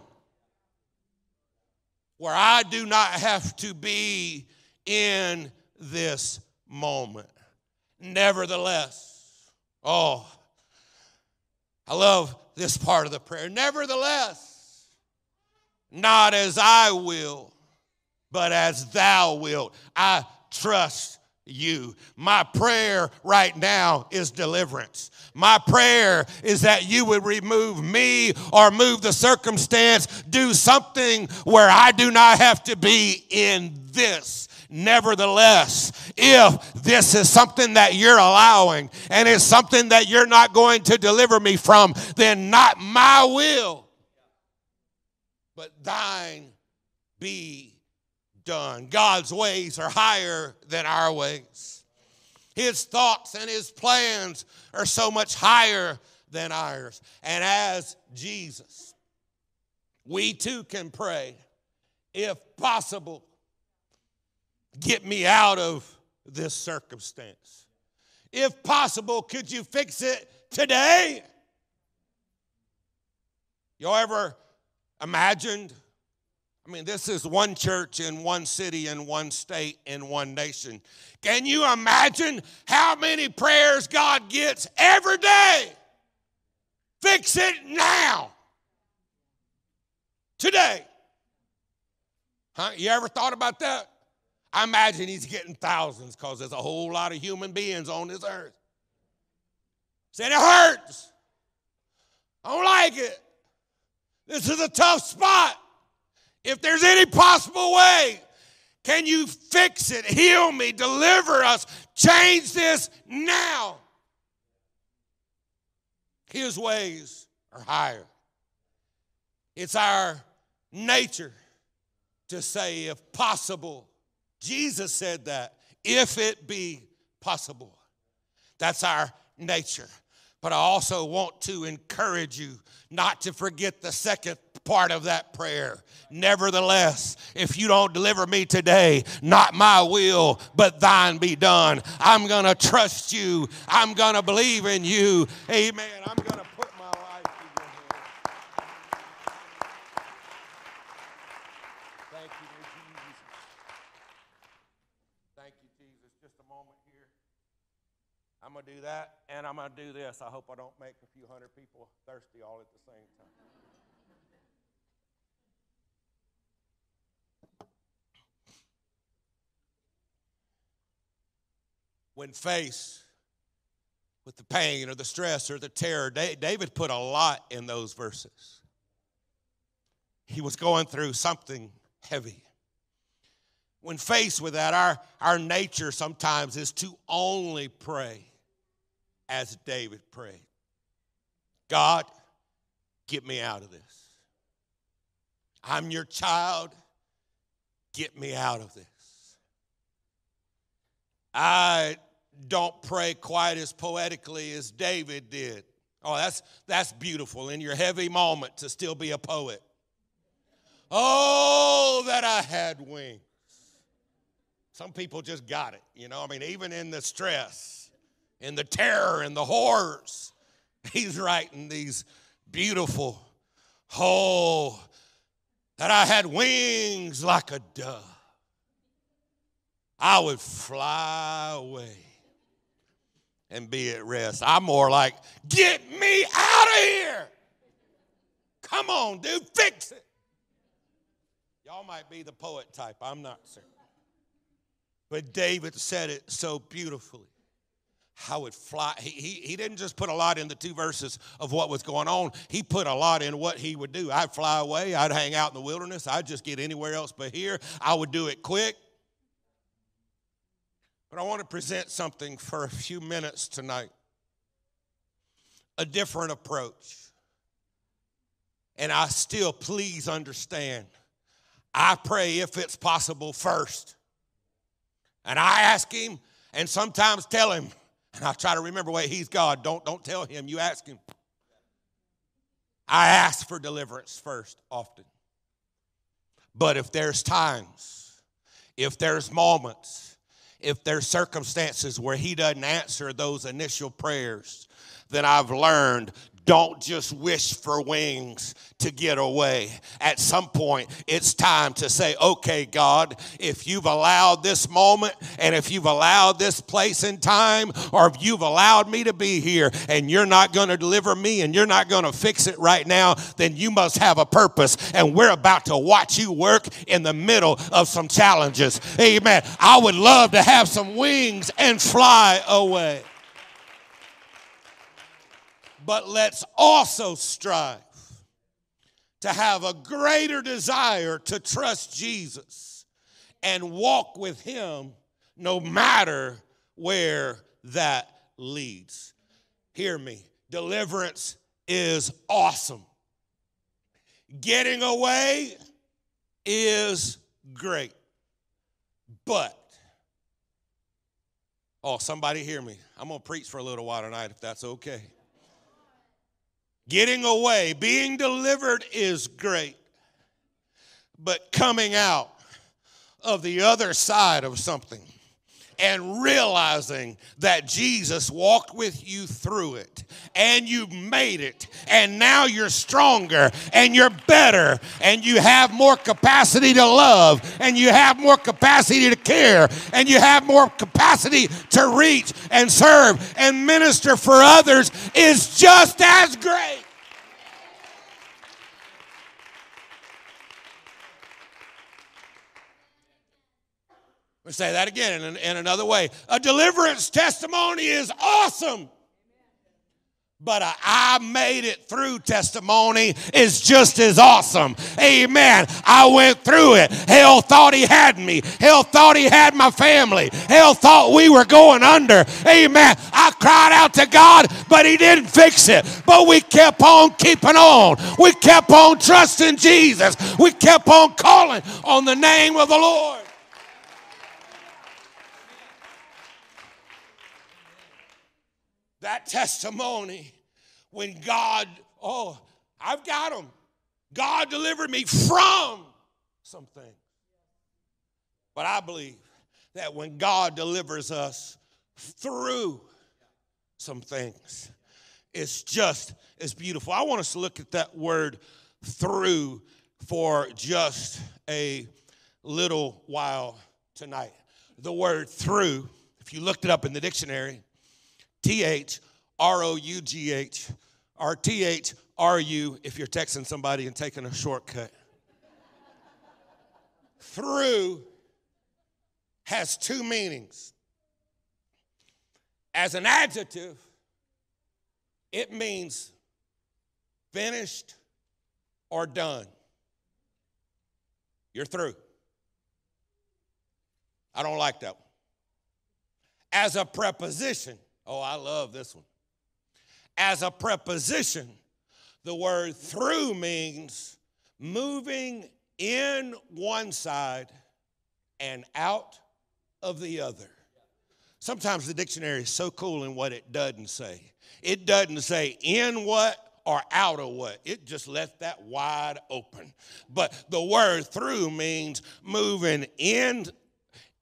where I do not have to be in this moment. Nevertheless, oh, I love this part of the prayer. Nevertheless, not as I will, but as thou wilt. I trust you. My prayer right now is deliverance. My prayer is that you would remove me or move the circumstance, do something where I do not have to be in this. Nevertheless, if this is something that you're allowing and it's something that you're not going to deliver me from, then not my will, but thine be done. God's ways are higher than our ways. His thoughts and his plans are so much higher than ours. And as Jesus, we too can pray, if possible, get me out of this circumstance. If possible, could you fix it today? Y'all ever imagined I mean, this is one church in one city, in one state, in one nation. Can you imagine how many prayers God gets every day? Fix it now. Today. Huh? You ever thought about that? I imagine he's getting thousands because there's a whole lot of human beings on this earth. Said it hurts. I don't like it. This is a tough spot. If there's any possible way, can you fix it, heal me, deliver us, change this now? His ways are higher. It's our nature to say, if possible. Jesus said that, if it be possible. That's our nature. But I also want to encourage you not to forget the second part of that prayer. Nevertheless, if you don't deliver me today, not my will, but thine be done. I'm going to trust you. I'm going to believe in you. Amen. I'm going to put my life in your hands. Thank you, Jesus. Thank you, Jesus. Just a moment here. I'm going to do that, and I'm going to do this. I hope I don't make a few hundred people thirsty all at the same time. When faced with the pain or the stress or the terror, David put a lot in those verses. He was going through something heavy. When faced with that, our, our nature sometimes is to only pray as David prayed God, get me out of this. I'm your child, get me out of this. I don't pray quite as poetically as David did. Oh, that's, that's beautiful in your heavy moment to still be a poet. Oh, that I had wings. Some people just got it, you know. I mean, even in the stress, in the terror, and the horrors, he's writing these beautiful, oh, that I had wings like a dove. I would fly away and be at rest. I'm more like, get me out of here. Come on, dude, fix it. Y'all might be the poet type. I'm not, sir. But David said it so beautifully. I would fly. He, he, he didn't just put a lot in the two verses of what was going on, he put a lot in what he would do. I'd fly away, I'd hang out in the wilderness, I'd just get anywhere else but here. I would do it quick. But I want to present something for a few minutes tonight a different approach. And I still, please understand, I pray if it's possible first. And I ask him and sometimes tell him, and I try to remember, wait, he's God. Don't, don't tell him, you ask him. I ask for deliverance first, often. But if there's times, if there's moments, if there's circumstances where he doesn't answer those initial prayers, then I've learned don't just wish for wings to get away. At some point, it's time to say, okay, God, if you've allowed this moment and if you've allowed this place and time, or if you've allowed me to be here and you're not going to deliver me and you're not going to fix it right now, then you must have a purpose. And we're about to watch you work in the middle of some challenges. Amen. I would love to have some wings and fly away but let's also strive to have a greater desire to trust Jesus and walk with Him no matter where that leads. Hear me, deliverance is awesome. Getting away is great. But, oh, somebody hear me. I'm going to preach for a little while tonight if that's okay. Getting away, being delivered is great. But coming out of the other side of something and realizing that Jesus walked with you through it and you made it and now you're stronger and you're better and you have more capacity to love and you have more capacity to care and you have more capacity to reach and serve and minister for others is just as great. Me say that again in, in another way. A deliverance testimony is awesome. But a I made it through testimony is just as awesome. Amen. I went through it. Hell thought he had me. Hell thought he had my family. Hell thought we were going under. Amen. I cried out to God, but he didn't fix it. But we kept on keeping on. We kept on trusting Jesus. We kept on calling on the name of the Lord. That testimony when God, oh, I've got them. God delivered me from something. But I believe that when God delivers us through some things, it's just as beautiful. I want us to look at that word through for just a little while tonight. The word through, if you looked it up in the dictionary, T H R O U G H, or T H R U if you're texting somebody and taking a shortcut. Through has two meanings. As an adjective, it means finished or done. You're through. I don't like that one. As a preposition, Oh, I love this one. As a preposition, the word through means moving in one side and out of the other. Sometimes the dictionary is so cool in what it doesn't say. It doesn't say in what or out of what. It just left that wide open. But the word through means moving in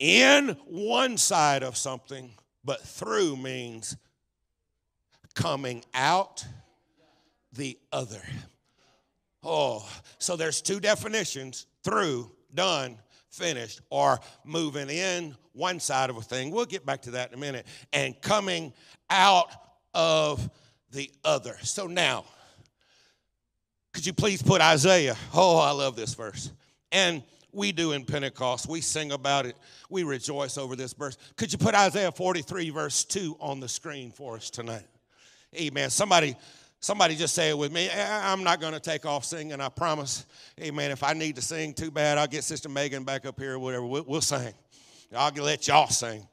in one side of something but through means coming out the other. Oh, so there's two definitions through, done, finished, or moving in one side of a thing. We'll get back to that in a minute. And coming out of the other. So now, could you please put Isaiah? Oh, I love this verse. And we do in Pentecost. We sing about it. We rejoice over this verse. Could you put Isaiah 43, verse 2 on the screen for us tonight? Amen. Somebody, somebody just say it with me. I'm not going to take off singing, I promise. Amen. If I need to sing too bad, I'll get Sister Megan back up here or whatever. We'll, we'll sing. I'll let y'all sing.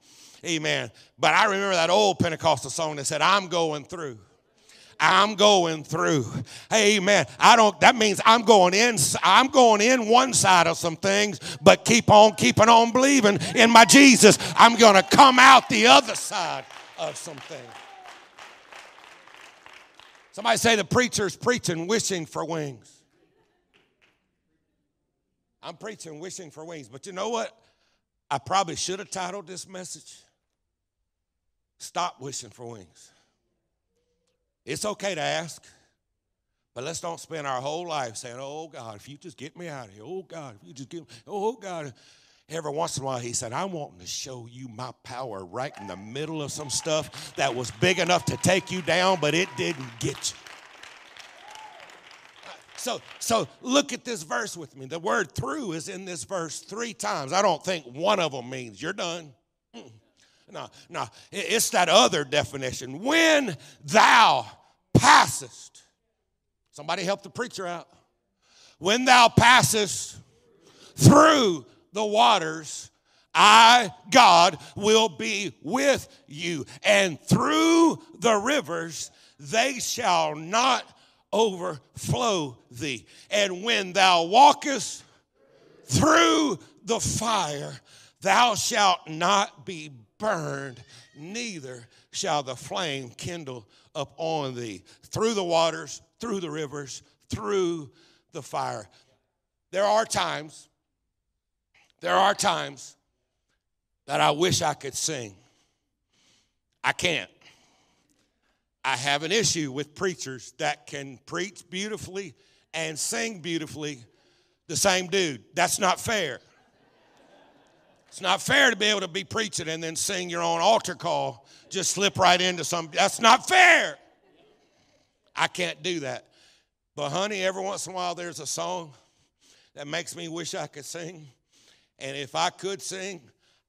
Amen. But I remember that old Pentecostal song that said, I'm going through. I'm going through. Amen. I don't that means I'm going in I'm going in one side of some things, but keep on keeping on believing in my Jesus. I'm going to come out the other side of some things. Somebody say the preacher's preaching wishing for wings. I'm preaching wishing for wings, but you know what? I probably should have titled this message Stop Wishing for Wings. It's okay to ask, but let's don't spend our whole life saying, Oh God, if you just get me out of here, oh God, if you just get me, oh God. Every once in a while, he said, I'm wanting to show you my power right in the middle of some stuff that was big enough to take you down, but it didn't get you. So, so look at this verse with me. The word through is in this verse three times. I don't think one of them means you're done. No, no, it's that other definition. When thou passest, somebody help the preacher out. When thou passest through the waters, I, God, will be with you. And through the rivers, they shall not overflow thee. And when thou walkest through the fire, thou shalt not be burned, neither shall the flame kindle upon thee. Through the waters, through the rivers, through the fire. There are times, there are times that I wish I could sing. I can't. I have an issue with preachers that can preach beautifully and sing beautifully the same dude. That's not fair. It's not fair to be able to be preaching and then sing your own altar call, just slip right into some. That's not fair. I can't do that. But, honey, every once in a while there's a song that makes me wish I could sing. And if I could sing,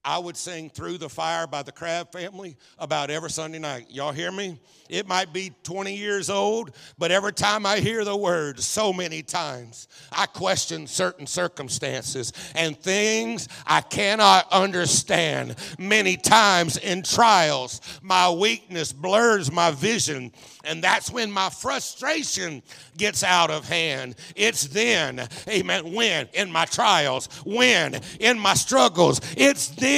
I would sing Through the Fire by the Crabb Family about every Sunday night. Y'all hear me? It might be 20 years old, but every time I hear the words, so many times, I question certain circumstances and things I cannot understand. Many times in trials, my weakness blurs my vision, and that's when my frustration gets out of hand. It's then, amen, when in my trials, when in my struggles, it's then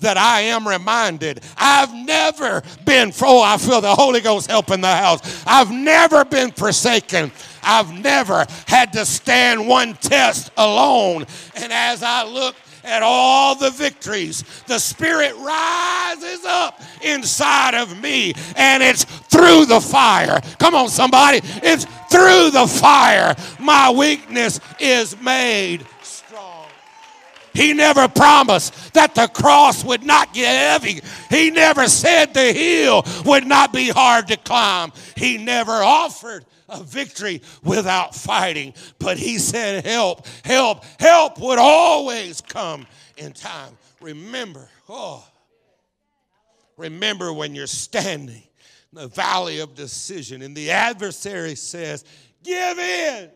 that I am reminded I've never been, oh, I feel the Holy Ghost helping the house. I've never been forsaken. I've never had to stand one test alone. And as I look at all the victories, the Spirit rises up inside of me, and it's through the fire. Come on, somebody. It's through the fire. My weakness is made. He never promised that the cross would not get heavy. He never said the hill would not be hard to climb. He never offered a victory without fighting. But he said, Help, help, help would always come in time. Remember, oh, remember when you're standing in the valley of decision and the adversary says, Give in.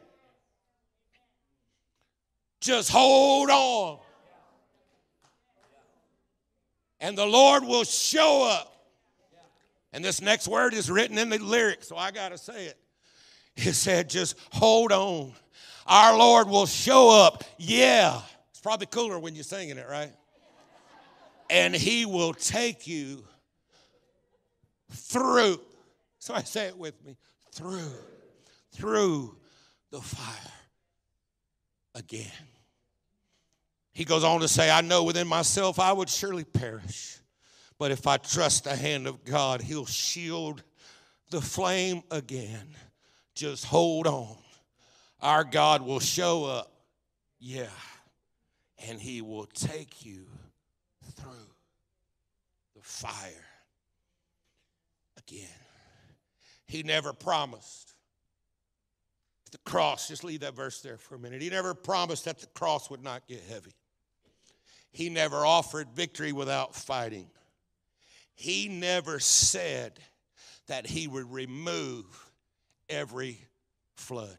Just hold on. And the Lord will show up. And this next word is written in the lyrics, so I got to say it. It said, just hold on. Our Lord will show up. Yeah. It's probably cooler when you're singing it, right? And He will take you through. So I say it with me through, through the fire again. He goes on to say, I know within myself I would surely perish. But if I trust the hand of God, He'll shield the flame again. Just hold on. Our God will show up. Yeah. And He will take you through the fire again. He never promised the cross, just leave that verse there for a minute. He never promised that the cross would not get heavy. He never offered victory without fighting. He never said that he would remove every flood.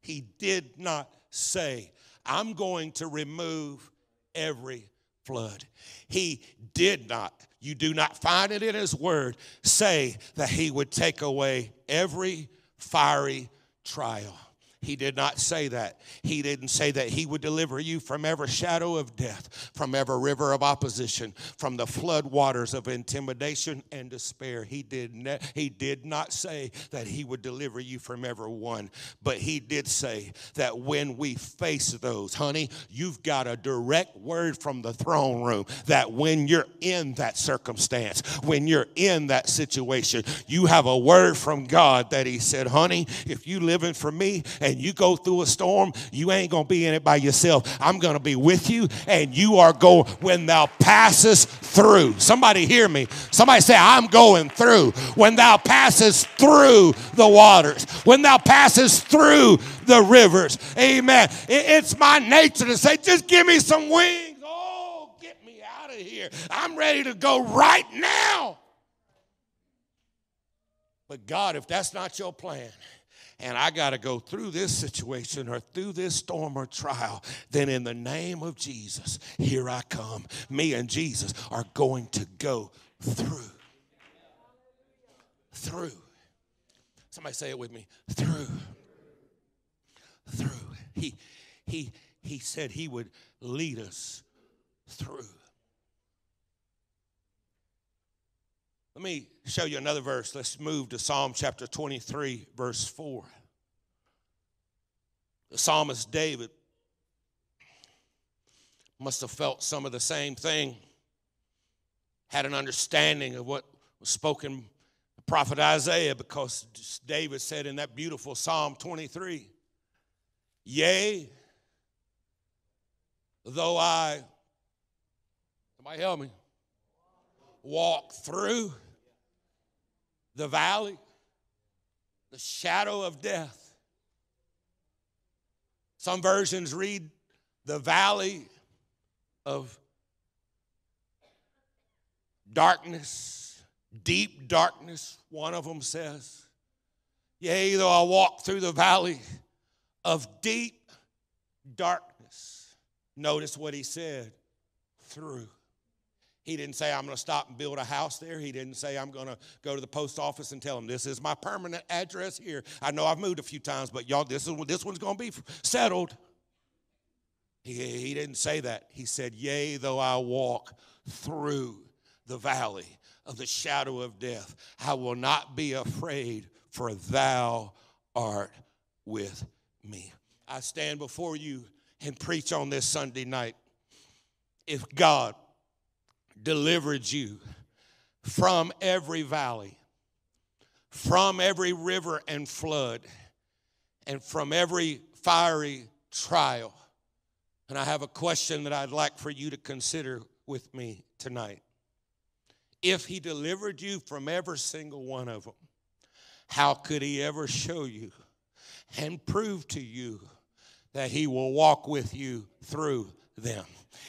He did not say, I'm going to remove every flood. He did not, you do not find it in his word, say that he would take away every fiery trial. He did not say that. He didn't say that he would deliver you from every shadow of death, from every river of opposition, from the flood waters of intimidation and despair. He did, ne- he did not say that he would deliver you from every one, but he did say that when we face those, honey, you've got a direct word from the throne room that when you're in that circumstance, when you're in that situation, you have a word from God that he said, honey, if you living for me and you go through a storm, you ain't gonna be in it by yourself. I'm gonna be with you, and you are going when thou passest through. Somebody hear me. Somebody say, I'm going through. When thou passest through the waters, when thou passest through the rivers. Amen. It's my nature to say, just give me some wings. Oh, get me out of here. I'm ready to go right now. But God, if that's not your plan, and I got to go through this situation or through this storm or trial, then in the name of Jesus, here I come. Me and Jesus are going to go through. Through. Somebody say it with me. Through. Through. He he he said he would lead us through. Let me show you another verse. Let's move to Psalm chapter 23, verse 4. The psalmist David must have felt some of the same thing, had an understanding of what was spoken the prophet Isaiah, because David said in that beautiful Psalm 23, Yea, though I, somebody help me, walk through the valley, the shadow of death. Some versions read the valley of darkness, deep darkness, one of them says. Yea, though I walk through the valley of deep darkness. Notice what he said through. He didn't say, I'm going to stop and build a house there. He didn't say, I'm going to go to the post office and tell them, this is my permanent address here. I know I've moved a few times, but y'all, this, is, this one's going to be settled. He, he didn't say that. He said, Yea, though I walk through the valley of the shadow of death, I will not be afraid, for thou art with me. I stand before you and preach on this Sunday night. If God delivered you from every valley, from every river and flood, and from every fiery trial. And I have a question that I'd like for you to consider with me tonight. If He delivered you from every single one of them, how could He ever show you and prove to you that He will walk with you through them?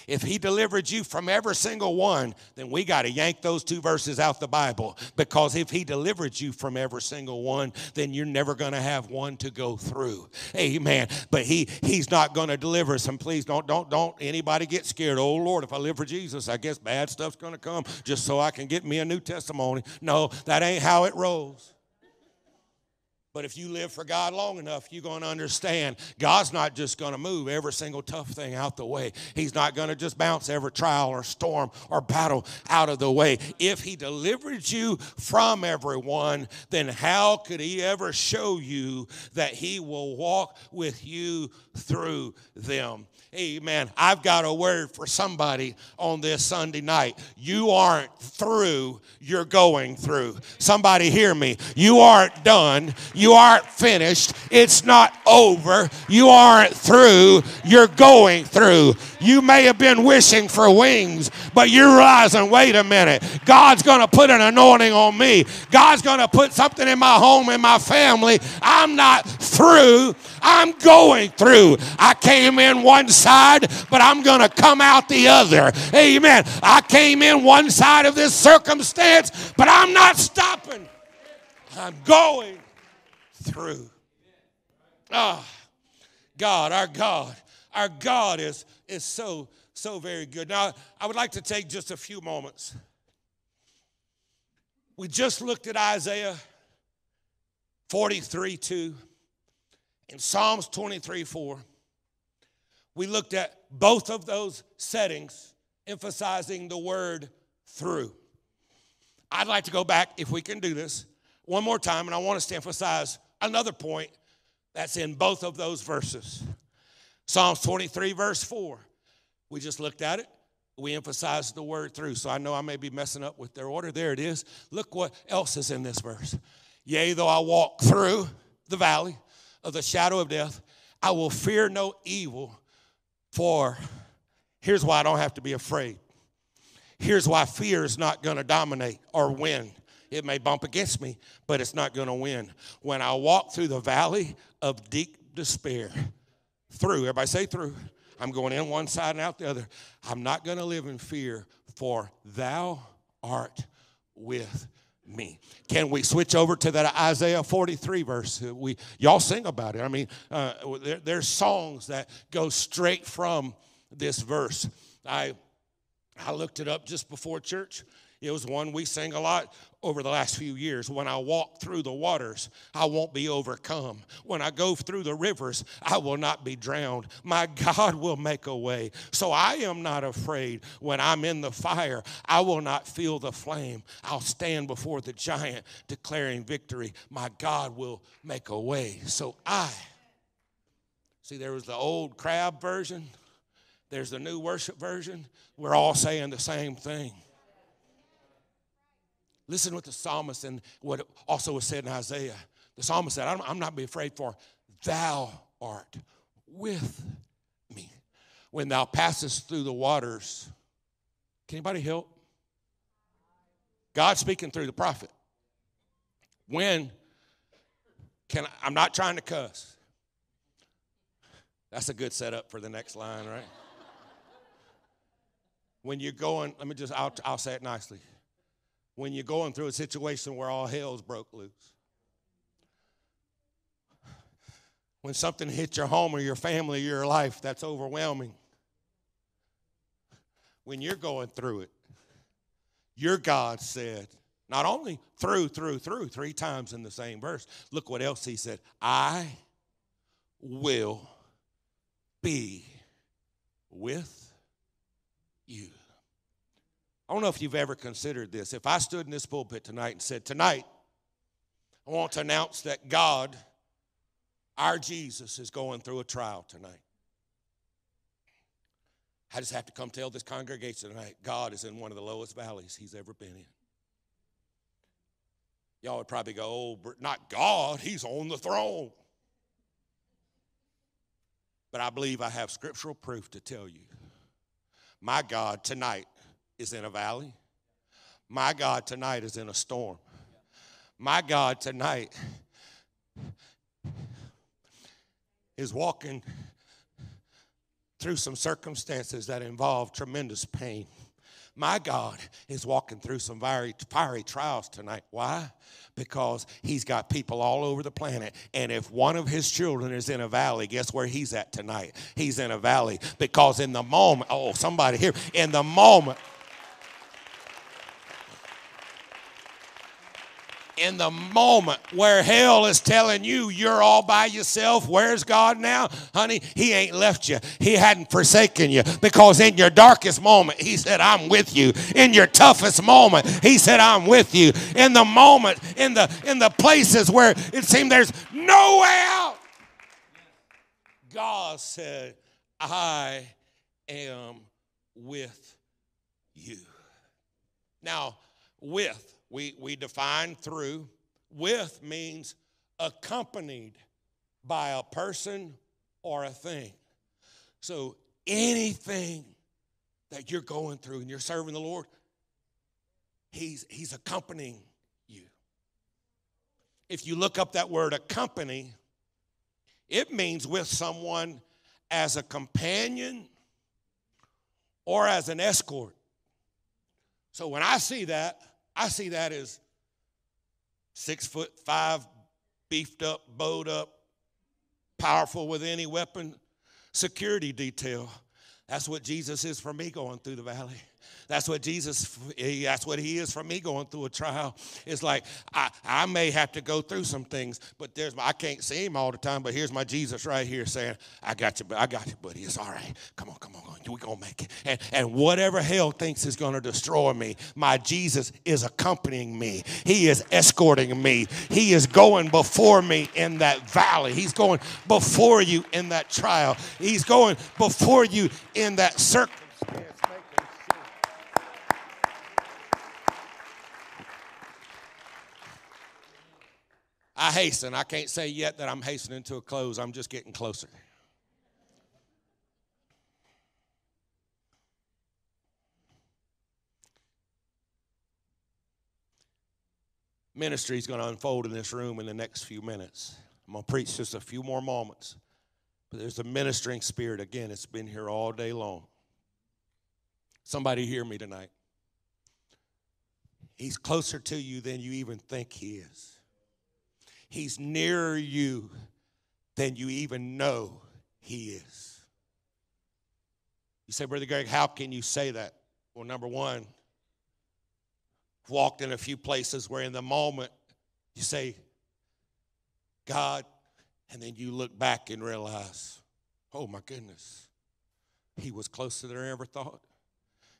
If he delivered you from every single one, then we got to yank those two verses out the Bible because if he delivered you from every single one, then you're never going to have one to go through. Amen. But he he's not going to deliver us. And please don't don't don't anybody get scared. Oh Lord, if I live for Jesus, I guess bad stuff's going to come just so I can get me a new testimony. No, that ain't how it rolls. But if you live for God long enough, you're going to understand God's not just going to move every single tough thing out the way. He's not going to just bounce every trial or storm or battle out of the way. If He delivered you from everyone, then how could He ever show you that He will walk with you through them? Amen. I've got a word for somebody on this Sunday night. You aren't through, you're going through. Somebody hear me. You aren't done, You aren't finished. It's not over. You aren't through. You're going through. You may have been wishing for wings, but you're realizing, wait a minute, God's going to put an anointing on me. God's going to put something in my home, in my family. I'm not through. I'm going through. I came in one side, but I'm going to come out the other. Amen. I came in one side of this circumstance, but I'm not stopping. I'm going through. Ah, God, our God, our God is, is so, so very good. Now, I would like to take just a few moments. We just looked at Isaiah 43 2 and Psalms 23 4. We looked at both of those settings, emphasizing the word through. I'd like to go back, if we can do this, one more time, and I want us to emphasize another point that's in both of those verses. Psalms 23, verse 4. We just looked at it. We emphasized the word through. So I know I may be messing up with their order. There it is. Look what else is in this verse. Yea, though I walk through the valley of the shadow of death, I will fear no evil, for here's why I don't have to be afraid. Here's why fear is not going to dominate or win. It may bump against me, but it's not going to win. When I walk through the valley of deep despair, through, everybody say through. I'm going in one side and out the other. I'm not going to live in fear, for thou art with me. Can we switch over to that Isaiah 43 verse? We y'all sing about it. I mean, uh, there, there's songs that go straight from this verse. I I looked it up just before church. It was one we sang a lot over the last few years. When I walk through the waters, I won't be overcome. When I go through the rivers, I will not be drowned. My God will make a way. So I am not afraid. When I'm in the fire, I will not feel the flame. I'll stand before the giant declaring victory. My God will make a way. So I, see, there was the old Crabb version. There's the new worship version. We're all saying the same thing. Listen what the psalmist and what also was said in Isaiah. The psalmist said, I'm, I'm not be afraid, for thou art with me. When thou passest through the waters, can anybody help? God speaking through the prophet. When can I, I'm not trying to cuss. That's a good setup for the next line, right? when you're going, let me just, I'll, I'll say it nicely. When you're going through a situation where all hell's broke loose. When something hits your home or your family or your life that's overwhelming. When you're going through it, your God said, not only through, through, through, three times in the same verse. Look what else he said. I will be with you. I don't know if you've ever considered this. If I stood in this pulpit tonight and said, Tonight, I want to announce that God, our Jesus, is going through a trial tonight. I just have to come tell this congregation tonight God is in one of the lowest valleys he's ever been in. Y'all would probably go, Oh, Bert, not God, he's on the throne. But I believe I have scriptural proof to tell you. My God tonight is in a valley. My God tonight is in a storm. My God tonight is walking through some circumstances that involve tremendous pain. My God is walking through some fiery, fiery trials tonight. Why? Because he's got people all over the planet. And if one of his children is in a valley, guess where he's at tonight? He's in a valley. Because in the moment, oh, somebody here, in the moment, in the moment where hell is telling you you're all by yourself, where's God now? Honey, He ain't left you. He hadn't forsaken you because in your darkest moment, He said, I'm with you. In your toughest moment, He said, I'm with you. In the moment, in the in the places where it seemed there's no way out, God said, I am with you. Now, with, we, we define through. With means accompanied by a person or a thing. So anything that you're going through and you're serving the Lord, He's, he's accompanying you. If you look up that word accompany, it means with someone as a companion or as an escort. So when I see that, I see that as six foot five, beefed up, bowed up, powerful with any weapon, security detail. That's what Jesus is for me going through the valley. That's what Jesus, that's what he is for me going through a trial. It's like I, I may have to go through some things, but there's I can't see him all the time. But here's my Jesus right here saying, "I got you, I got you, buddy. It's all right. Come on, come on, we gonna make it." And and whatever hell thinks is gonna destroy me, my Jesus is accompanying me. He is escorting me. He is going before me in that valley. He's going before you in that trial. He's going before you in that circumstance. I hasten. I can't say yet that I'm hastening to a close. I'm just getting closer. Ministry is going to unfold in this room in the next few minutes. I'm going to preach just a few more moments. But there's a ministering spirit. Again, it's been here all day long. Somebody hear me tonight. He's closer to you than you even think he is. He's nearer you than you even know he is. You say, Brother Greg, how can you say that? Well, number one, walked in a few places where in the moment you say, God, and then you look back and realize, oh my goodness, he was closer than I ever thought.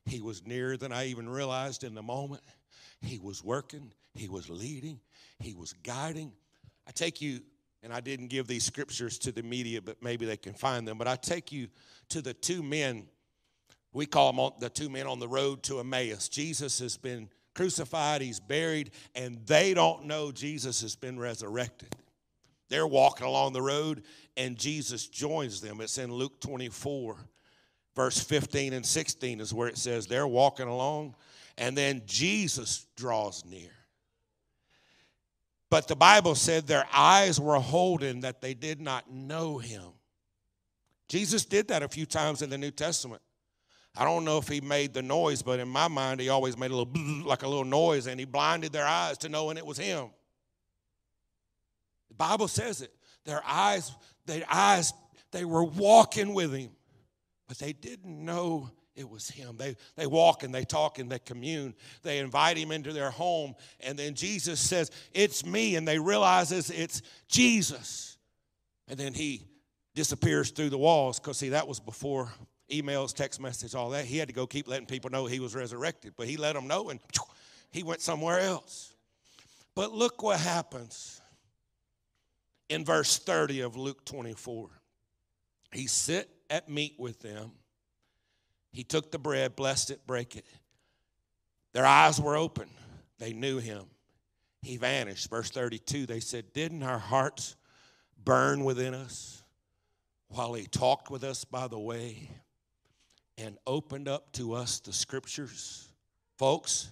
He was nearer than I even realized in the moment. He was working, he was leading, he was guiding. I take you, and I didn't give these scriptures to the media, but maybe they can find them. But I take you to the two men, we call them the two men on the road to Emmaus. Jesus has been crucified, he's buried, and they don't know Jesus has been resurrected. They're walking along the road, and Jesus joins them. It's in Luke 24, verse 15 and 16 is where it says they're walking along, and then Jesus draws near. But the Bible said their eyes were holden that they did not know him. Jesus did that a few times in the New Testament. I don't know if he made the noise, but in my mind, he always made a little like a little noise and he blinded their eyes to knowing it was him. The Bible says it. Their eyes, their eyes, they were walking with him, but they didn't know it was him. They, they walk and they talk and they commune. They invite him into their home. And then Jesus says, It's me. And they realizes it's Jesus. And then he disappears through the walls because, see, that was before emails, text messages, all that. He had to go keep letting people know he was resurrected. But he let them know and he went somewhere else. But look what happens in verse 30 of Luke 24. He sit at meat with them. He took the bread, blessed it, break it. Their eyes were open. They knew him. He vanished. Verse 32, they said, Didn't our hearts burn within us while he talked with us by the way and opened up to us the scriptures? Folks,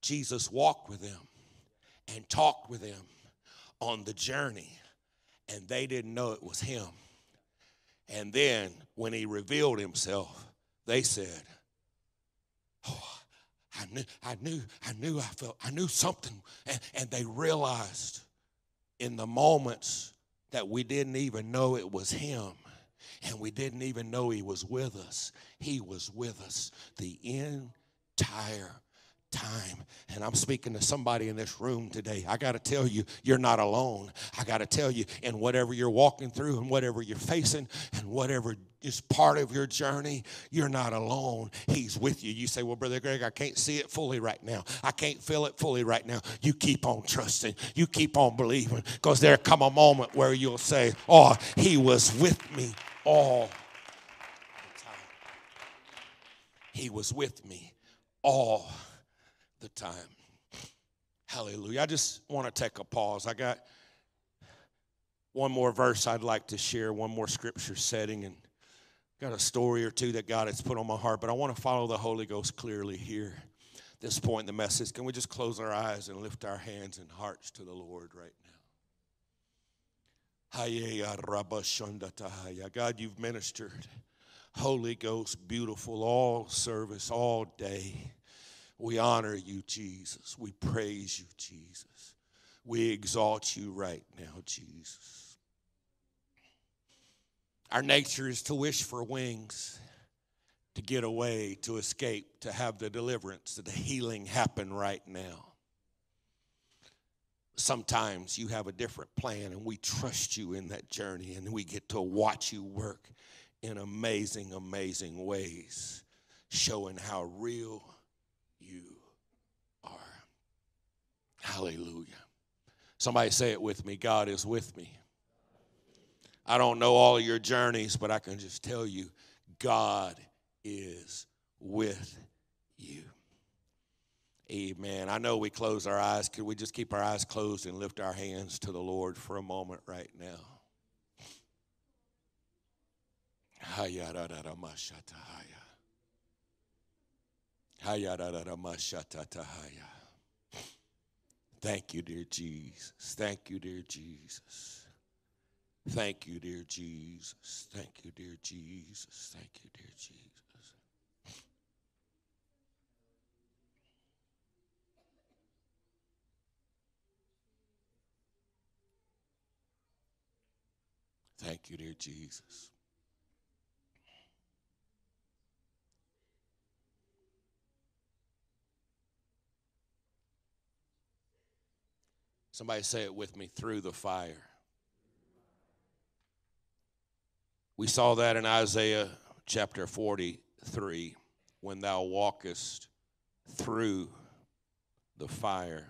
Jesus walked with them and talked with them on the journey, and they didn't know it was him. And then when he revealed himself, they said, Oh, I knew, I knew, I knew, I felt, I knew something. And, and they realized in the moments that we didn't even know it was him and we didn't even know he was with us. He was with us the entire time. And I'm speaking to somebody in this room today. I got to tell you, you're not alone. I got to tell you, in whatever you're walking through and whatever you're facing and whatever is part of your journey, you're not alone. He's with you. You say, Well, Brother Greg, I can't see it fully right now. I can't feel it fully right now. You keep on trusting. You keep on believing because there come a moment where you'll say, Oh, he was with me all the time. He was with me all the time. Hallelujah. I just want to take a pause. I got one more verse I'd like to share, one more scripture setting, and got a story or two that God has put on my heart, but I want to follow the Holy Ghost clearly here. This point in the message, can we just close our eyes and lift our hands and hearts to the Lord right now? God, you've ministered. Holy Ghost, beautiful, all service, all day. We honor you, Jesus. We praise you, Jesus. We exalt you right now, Jesus. Our nature is to wish for wings, to get away, to escape, to have the deliverance, the healing happen right now. Sometimes you have a different plan, and we trust you in that journey, and we get to watch you work in amazing, amazing ways, showing how real you are. Hallelujah. Somebody say it with me God is with me. I don't know all your journeys, but I can just tell you God is with you. Amen. I know we close our eyes. Could we just keep our eyes closed and lift our hands to the Lord for a moment right now? Hayararamashatahaya. Hayararamashatatahaya. Thank you, dear Jesus. Thank you, dear Jesus. Thank you, dear Jesus. Thank you, dear Jesus. Thank you, dear Jesus. Thank you, dear Jesus. Somebody say it with me through the fire. We saw that in Isaiah chapter 43 when thou walkest through the fire.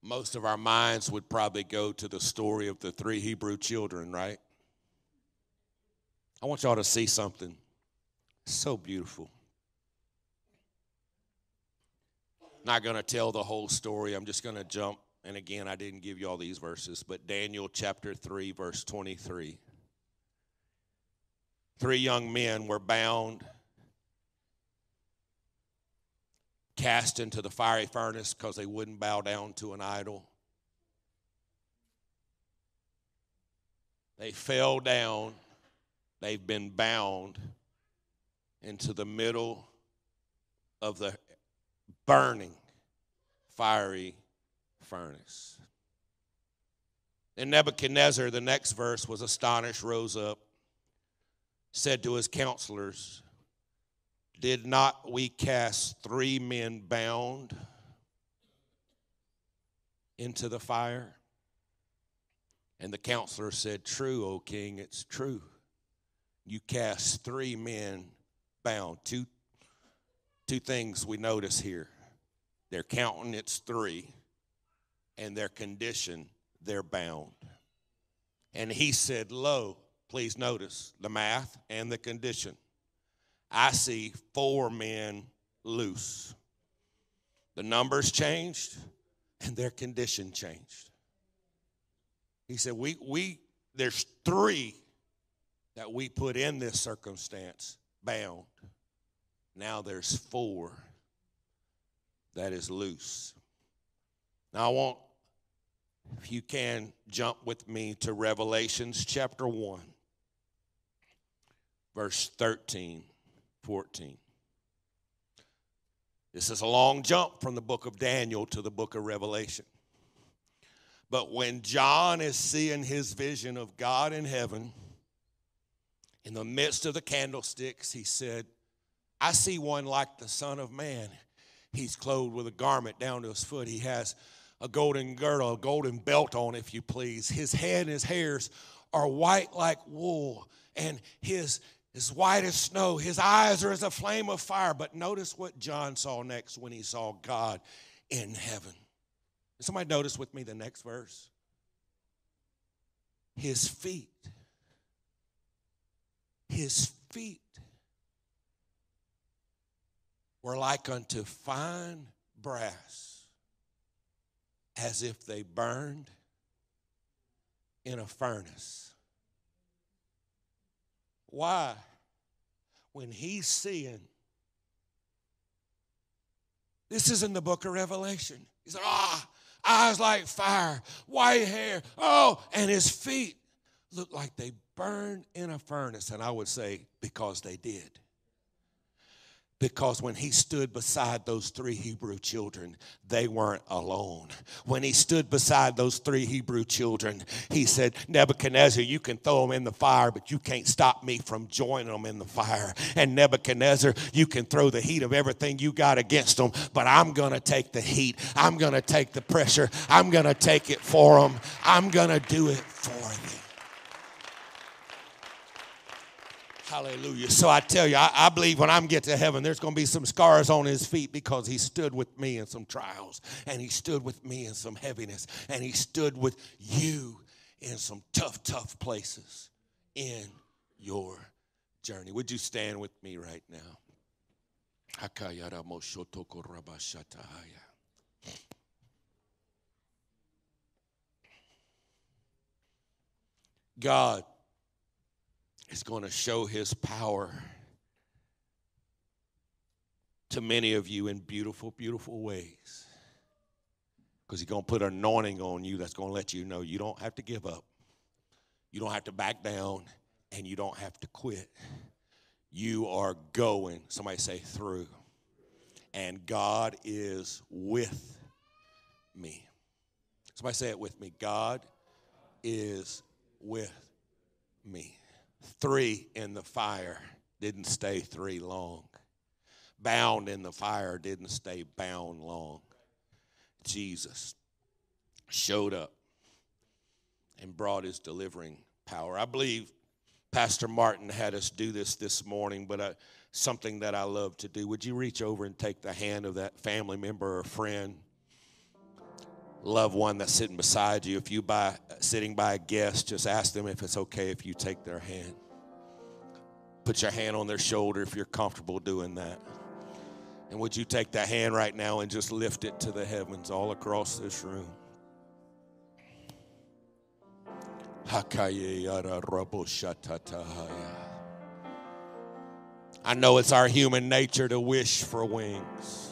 Most of our minds would probably go to the story of the three Hebrew children, right? I want y'all to see something so beautiful. Not going to tell the whole story. I'm just going to jump. And again, I didn't give you all these verses, but Daniel chapter 3, verse 23. Three young men were bound, cast into the fiery furnace because they wouldn't bow down to an idol. They fell down, they've been bound into the middle of the burning, fiery furnace. And Nebuchadnezzar, the next verse was astonished, rose up, said to his counselors, Did not we cast three men bound into the fire? And the counselor said, True, O king, it's true. You cast three men bound. Two, two things we notice here their countenance, three, and their condition, they're bound. And he said, Lo, please notice the math and the condition. I see four men loose. The numbers changed and their condition changed. He said, We we there's three that we put in this circumstance bound. Now there's four that is loose. Now, I want, if you can, jump with me to Revelations chapter 1, verse 13, 14. This is a long jump from the book of Daniel to the book of Revelation. But when John is seeing his vision of God in heaven, in the midst of the candlesticks, he said, I see one like the Son of Man. He's clothed with a garment down to his foot. He has a golden girdle, a golden belt on, if you please. His head and his hairs are white like wool, and his is white as snow. His eyes are as a flame of fire. But notice what John saw next when he saw God in heaven. Somebody notice with me the next verse? His feet. His feet were like unto fine brass, as if they burned in a furnace. Why? When he's seeing, this is in the book of Revelation. He said, Ah, eyes like fire, white hair, oh, and his feet looked like they burned in a furnace. And I would say, because they did. Because when he stood beside those three Hebrew children, they weren't alone. When he stood beside those three Hebrew children, he said, Nebuchadnezzar, you can throw them in the fire, but you can't stop me from joining them in the fire. And Nebuchadnezzar, you can throw the heat of everything you got against them, but I'm going to take the heat. I'm going to take the pressure. I'm going to take it for them. I'm going to do it for them. Hallelujah. So I tell you, I, I believe when I'm get to heaven, there's going to be some scars on his feet because he stood with me in some trials, and he stood with me in some heaviness, and he stood with you in some tough, tough places in your journey. Would you stand with me right now? God is going to show his power to many of you in beautiful, beautiful ways. Because he's going to put anointing on you that's going to let you know you don't have to give up, you don't have to back down, and you don't have to quit. You are going, somebody say, through. And God is with me. Somebody say it with me. God is with me. Three in the fire didn't stay three long. Bound in the fire didn't stay bound long. Jesus showed up and brought his delivering power. I believe Pastor Martin had us do this this morning, but uh, something that I love to do. Would you reach over and take the hand of that family member or friend? Loved one that's sitting beside you, if you by sitting by a guest, just ask them if it's okay if you take their hand. Put your hand on their shoulder if you're comfortable doing that. And would you take that hand right now and just lift it to the heavens all across this room? I know it's our human nature to wish for wings.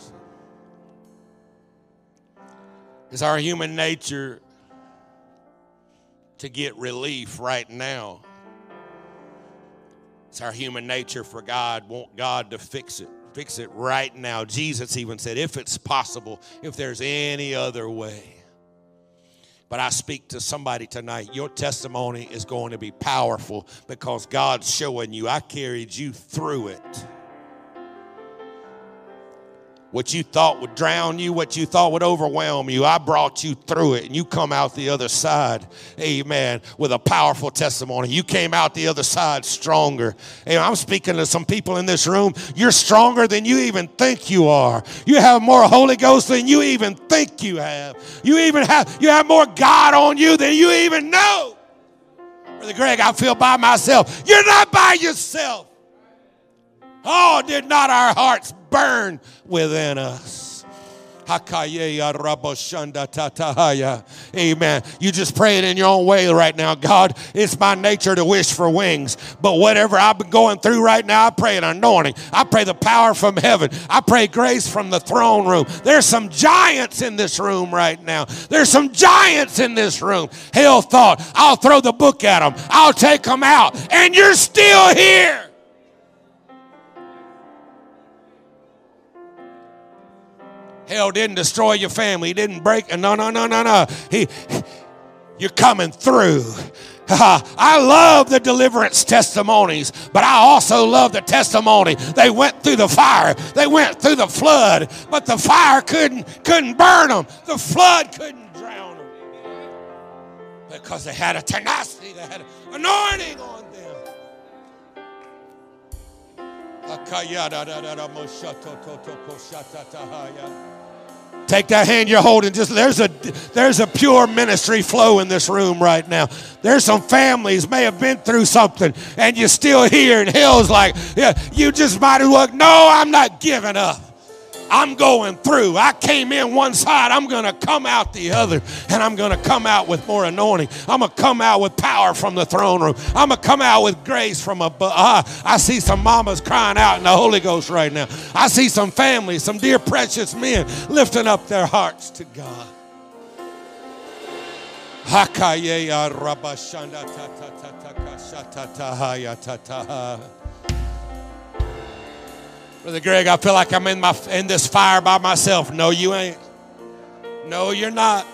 It's our human nature to get relief right now. It's our human nature for God, want God to fix it. Fix it right now. Jesus even said, if it's possible, if there's any other way. But I speak to somebody tonight. Your testimony is going to be powerful because God's showing you, I carried you through it. What you thought would drown you, what you thought would overwhelm you, I brought you through it and you come out the other side, amen, with a powerful testimony. You came out the other side stronger. Hey, I'm speaking to some people in this room. You're stronger than you even think you are. You have more Holy Ghost than you even think you have. You even have you have more God on you than you even know. Brother Greg, I feel by myself. You're not by yourself. Oh, did not our hearts burn within us? Amen. You just pray it in your own way right now. God, it's my nature to wish for wings. But whatever I've been going through right now, I pray an anointing. I pray the power from heaven. I pray grace from the throne room. There's some giants in this room right now. There's some giants in this room. Hell thought, I'll throw the book at them, I'll take them out, and you're still here. Hell didn't destroy your family. He didn't break. No, no, no, no, no. He, you're coming through. I love the deliverance testimonies, but I also love the testimony. They went through the fire, they went through the flood, but the fire couldn't couldn't burn them. The flood couldn't drown them because they had a tenacity, they had an anointing on them. Take that hand you're holding. Just there's a there's a pure ministry flow in this room right now. There's some families may have been through something, and you're still here. And hell's like, yeah, you just might as well. No, I'm not giving up. I'm going through. I came in one side, I'm going to come out the other, and I'm going to come out with more anointing. I'm going to come out with power from the throne room. I'm going to come out with grace from above. Ah, I see some mamas crying out in the Holy Ghost right now. I see some families, some dear precious men lifting up their hearts to God. Hakayeya rabashanda ta ta ta ta ta ta ta ta. Brother Greg, I feel like I'm in my in this fire by myself. No, you ain't. No, you're not.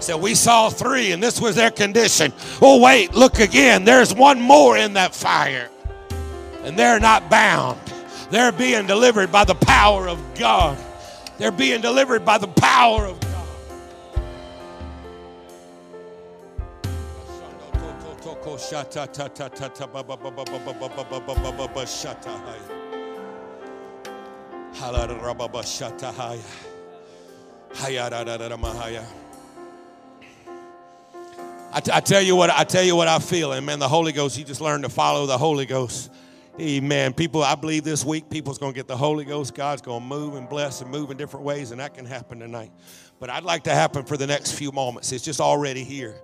So we saw three, and this was their condition. Oh, wait, look again. There's one more in that fire. And they're not bound. They're being delivered by the power of God. They're being delivered by the power of God. I, t- I tell you what I tell you what I feel, and man, the Holy Ghost. You just learn to follow the Holy Ghost. Amen. People, I believe this week people's going to get the Holy Ghost. God's going to move and bless and move in different ways, and that can happen tonight. But I'd like to happen for the next few moments. It's just already here.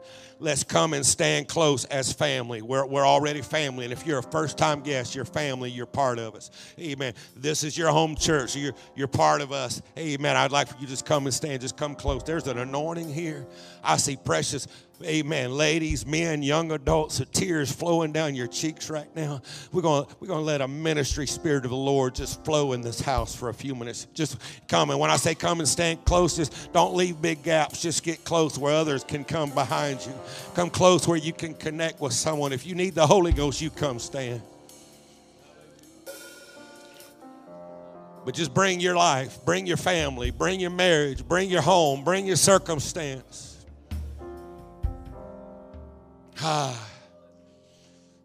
Let's come and stand close as family. We're, we're already family. And if you're a first time guest, you're family, you're part of us. Amen. This is your home church. You're, you're part of us. Amen. I'd like for you to just come and stand, just come close. There's an anointing here. I see precious, amen, ladies, men, young adults, the tears flowing down your cheeks right now. We're going we're gonna let a ministry spirit of the Lord just flow in this house for a few minutes. Just come. And when I say come and stand closest, don't leave big gaps. Just get close where others can come behind you. Come close where you can connect with someone. If you need the Holy Ghost, you come stand. But just bring your life, bring your family, bring your marriage, bring your home, bring your circumstance. Ah,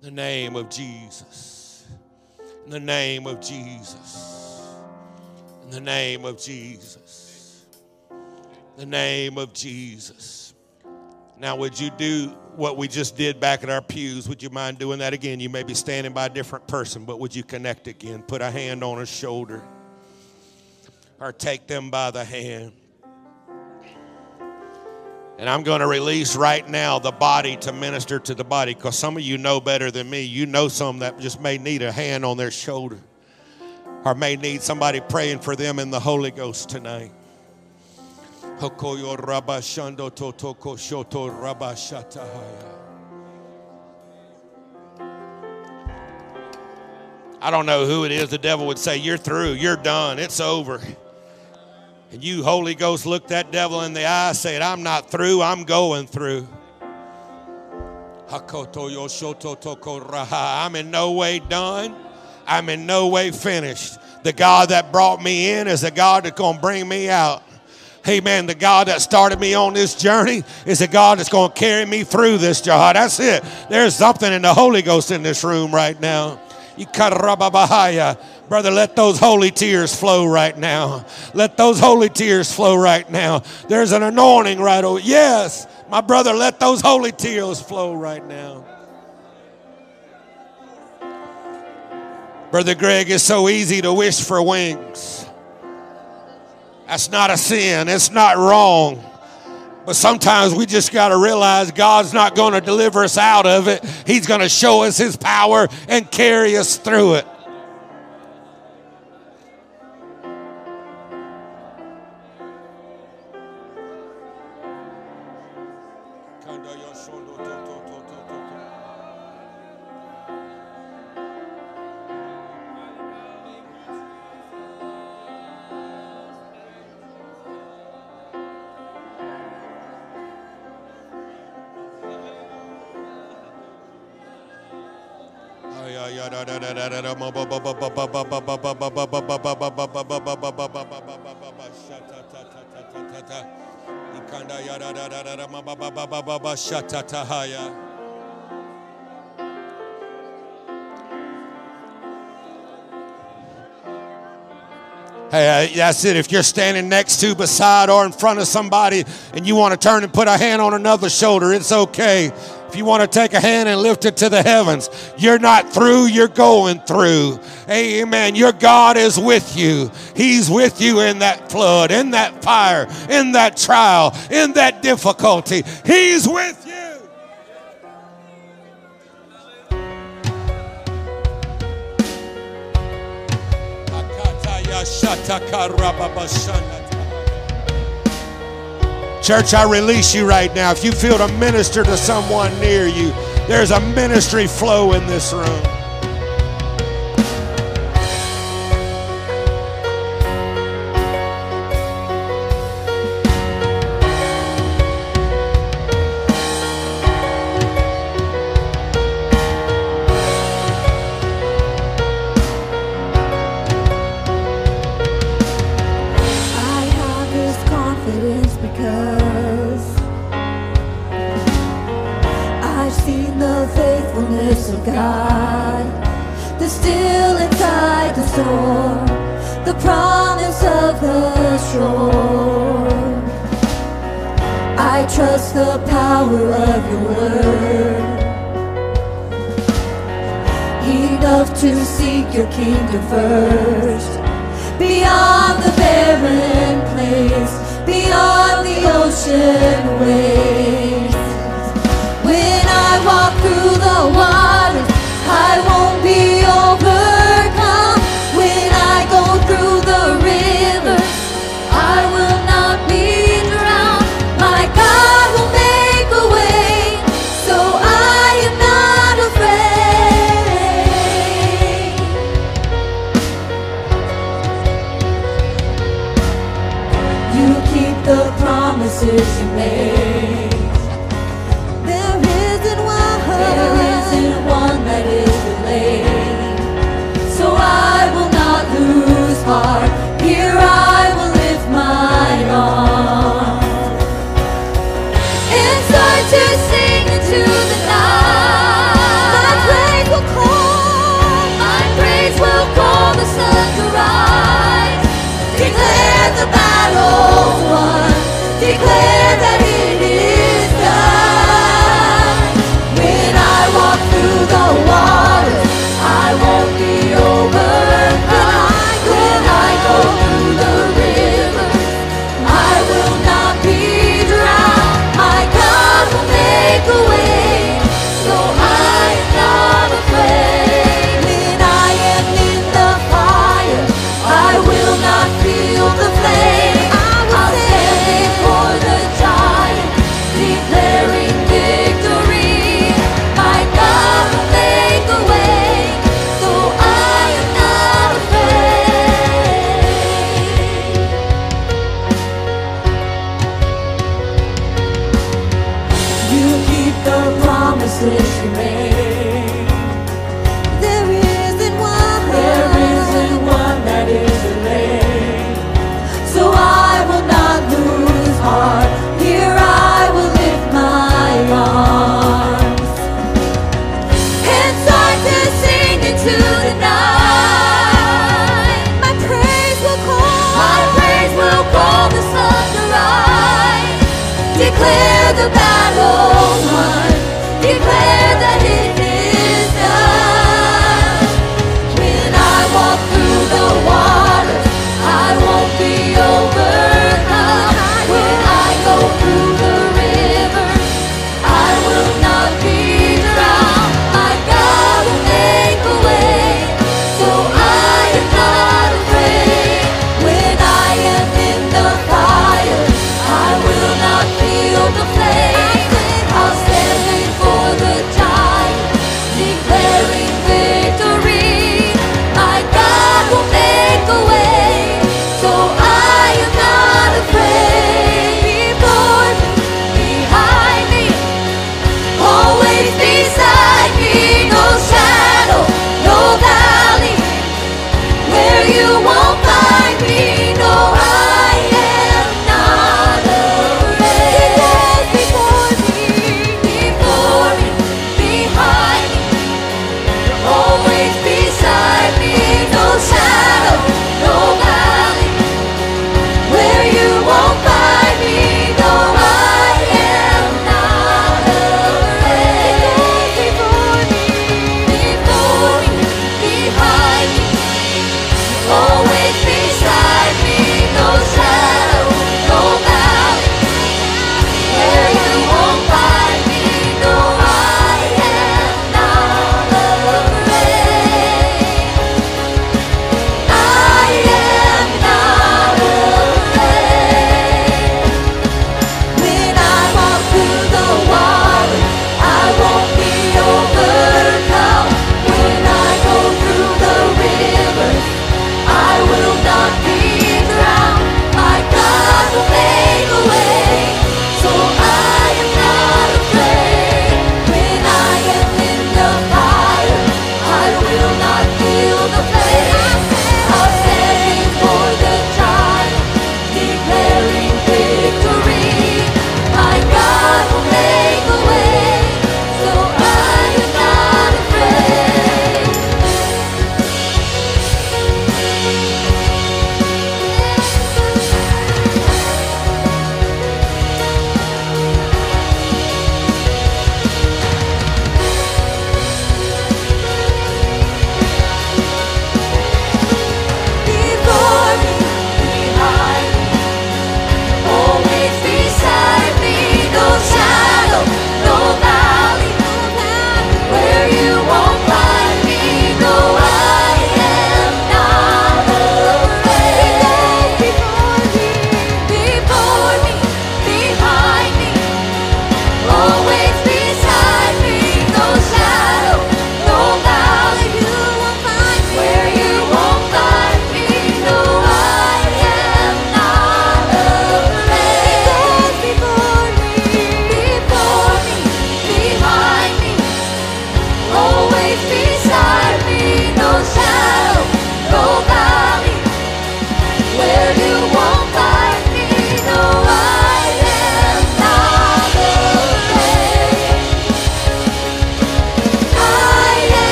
the name of Jesus. In the name of Jesus. In the name of Jesus. The name of Jesus. Now, would you do what we just did back at our pews? Would you mind doing that again? You may be standing by a different person, but would you connect again? Put a hand on a shoulder or take them by the hand. And I'm going to release right now the body to minister to the body because some of you know better than me. You know some that just may need a hand on their shoulder or may need somebody praying for them in the Holy Ghost tonight. I don't know who it is. The devil would say, You're through, you're done, it's over. And you, Holy Ghost, look that devil in the eye, said, I'm not through, I'm going through. I'm in no way done. I'm in no way finished. The God that brought me in is the God that's going to bring me out. Amen. The God that started me on this journey is the God that's going to carry me through this job. That's it. There's something in the Holy Ghost in this room right now. Brother, let those holy tears flow right now. Let those holy tears flow right now. There's an anointing right over. Yes, my brother, let those holy tears flow right now. Brother Greg, it's so easy to wish for wings. That's not a sin, it's not wrong. But sometimes we just got to realize God's not going to deliver us out of it. He's going to show us His power and carry us through it. Hey, uh, that's it. If you're standing next to, beside, or in front of somebody and you want to turn and put a hand on another shoulder, it's okay. If you want to take a hand and lift it to the heavens, you're not through, you're going through. Amen. Your God is with you. He's with you in that flood, in that fire, in that trial, in that difficulty. He's with you. Church, I release you right now. If you feel to minister to someone near you, there's a ministry flow in this room. Your kingdom first beyond the barren place, beyond the ocean waves. You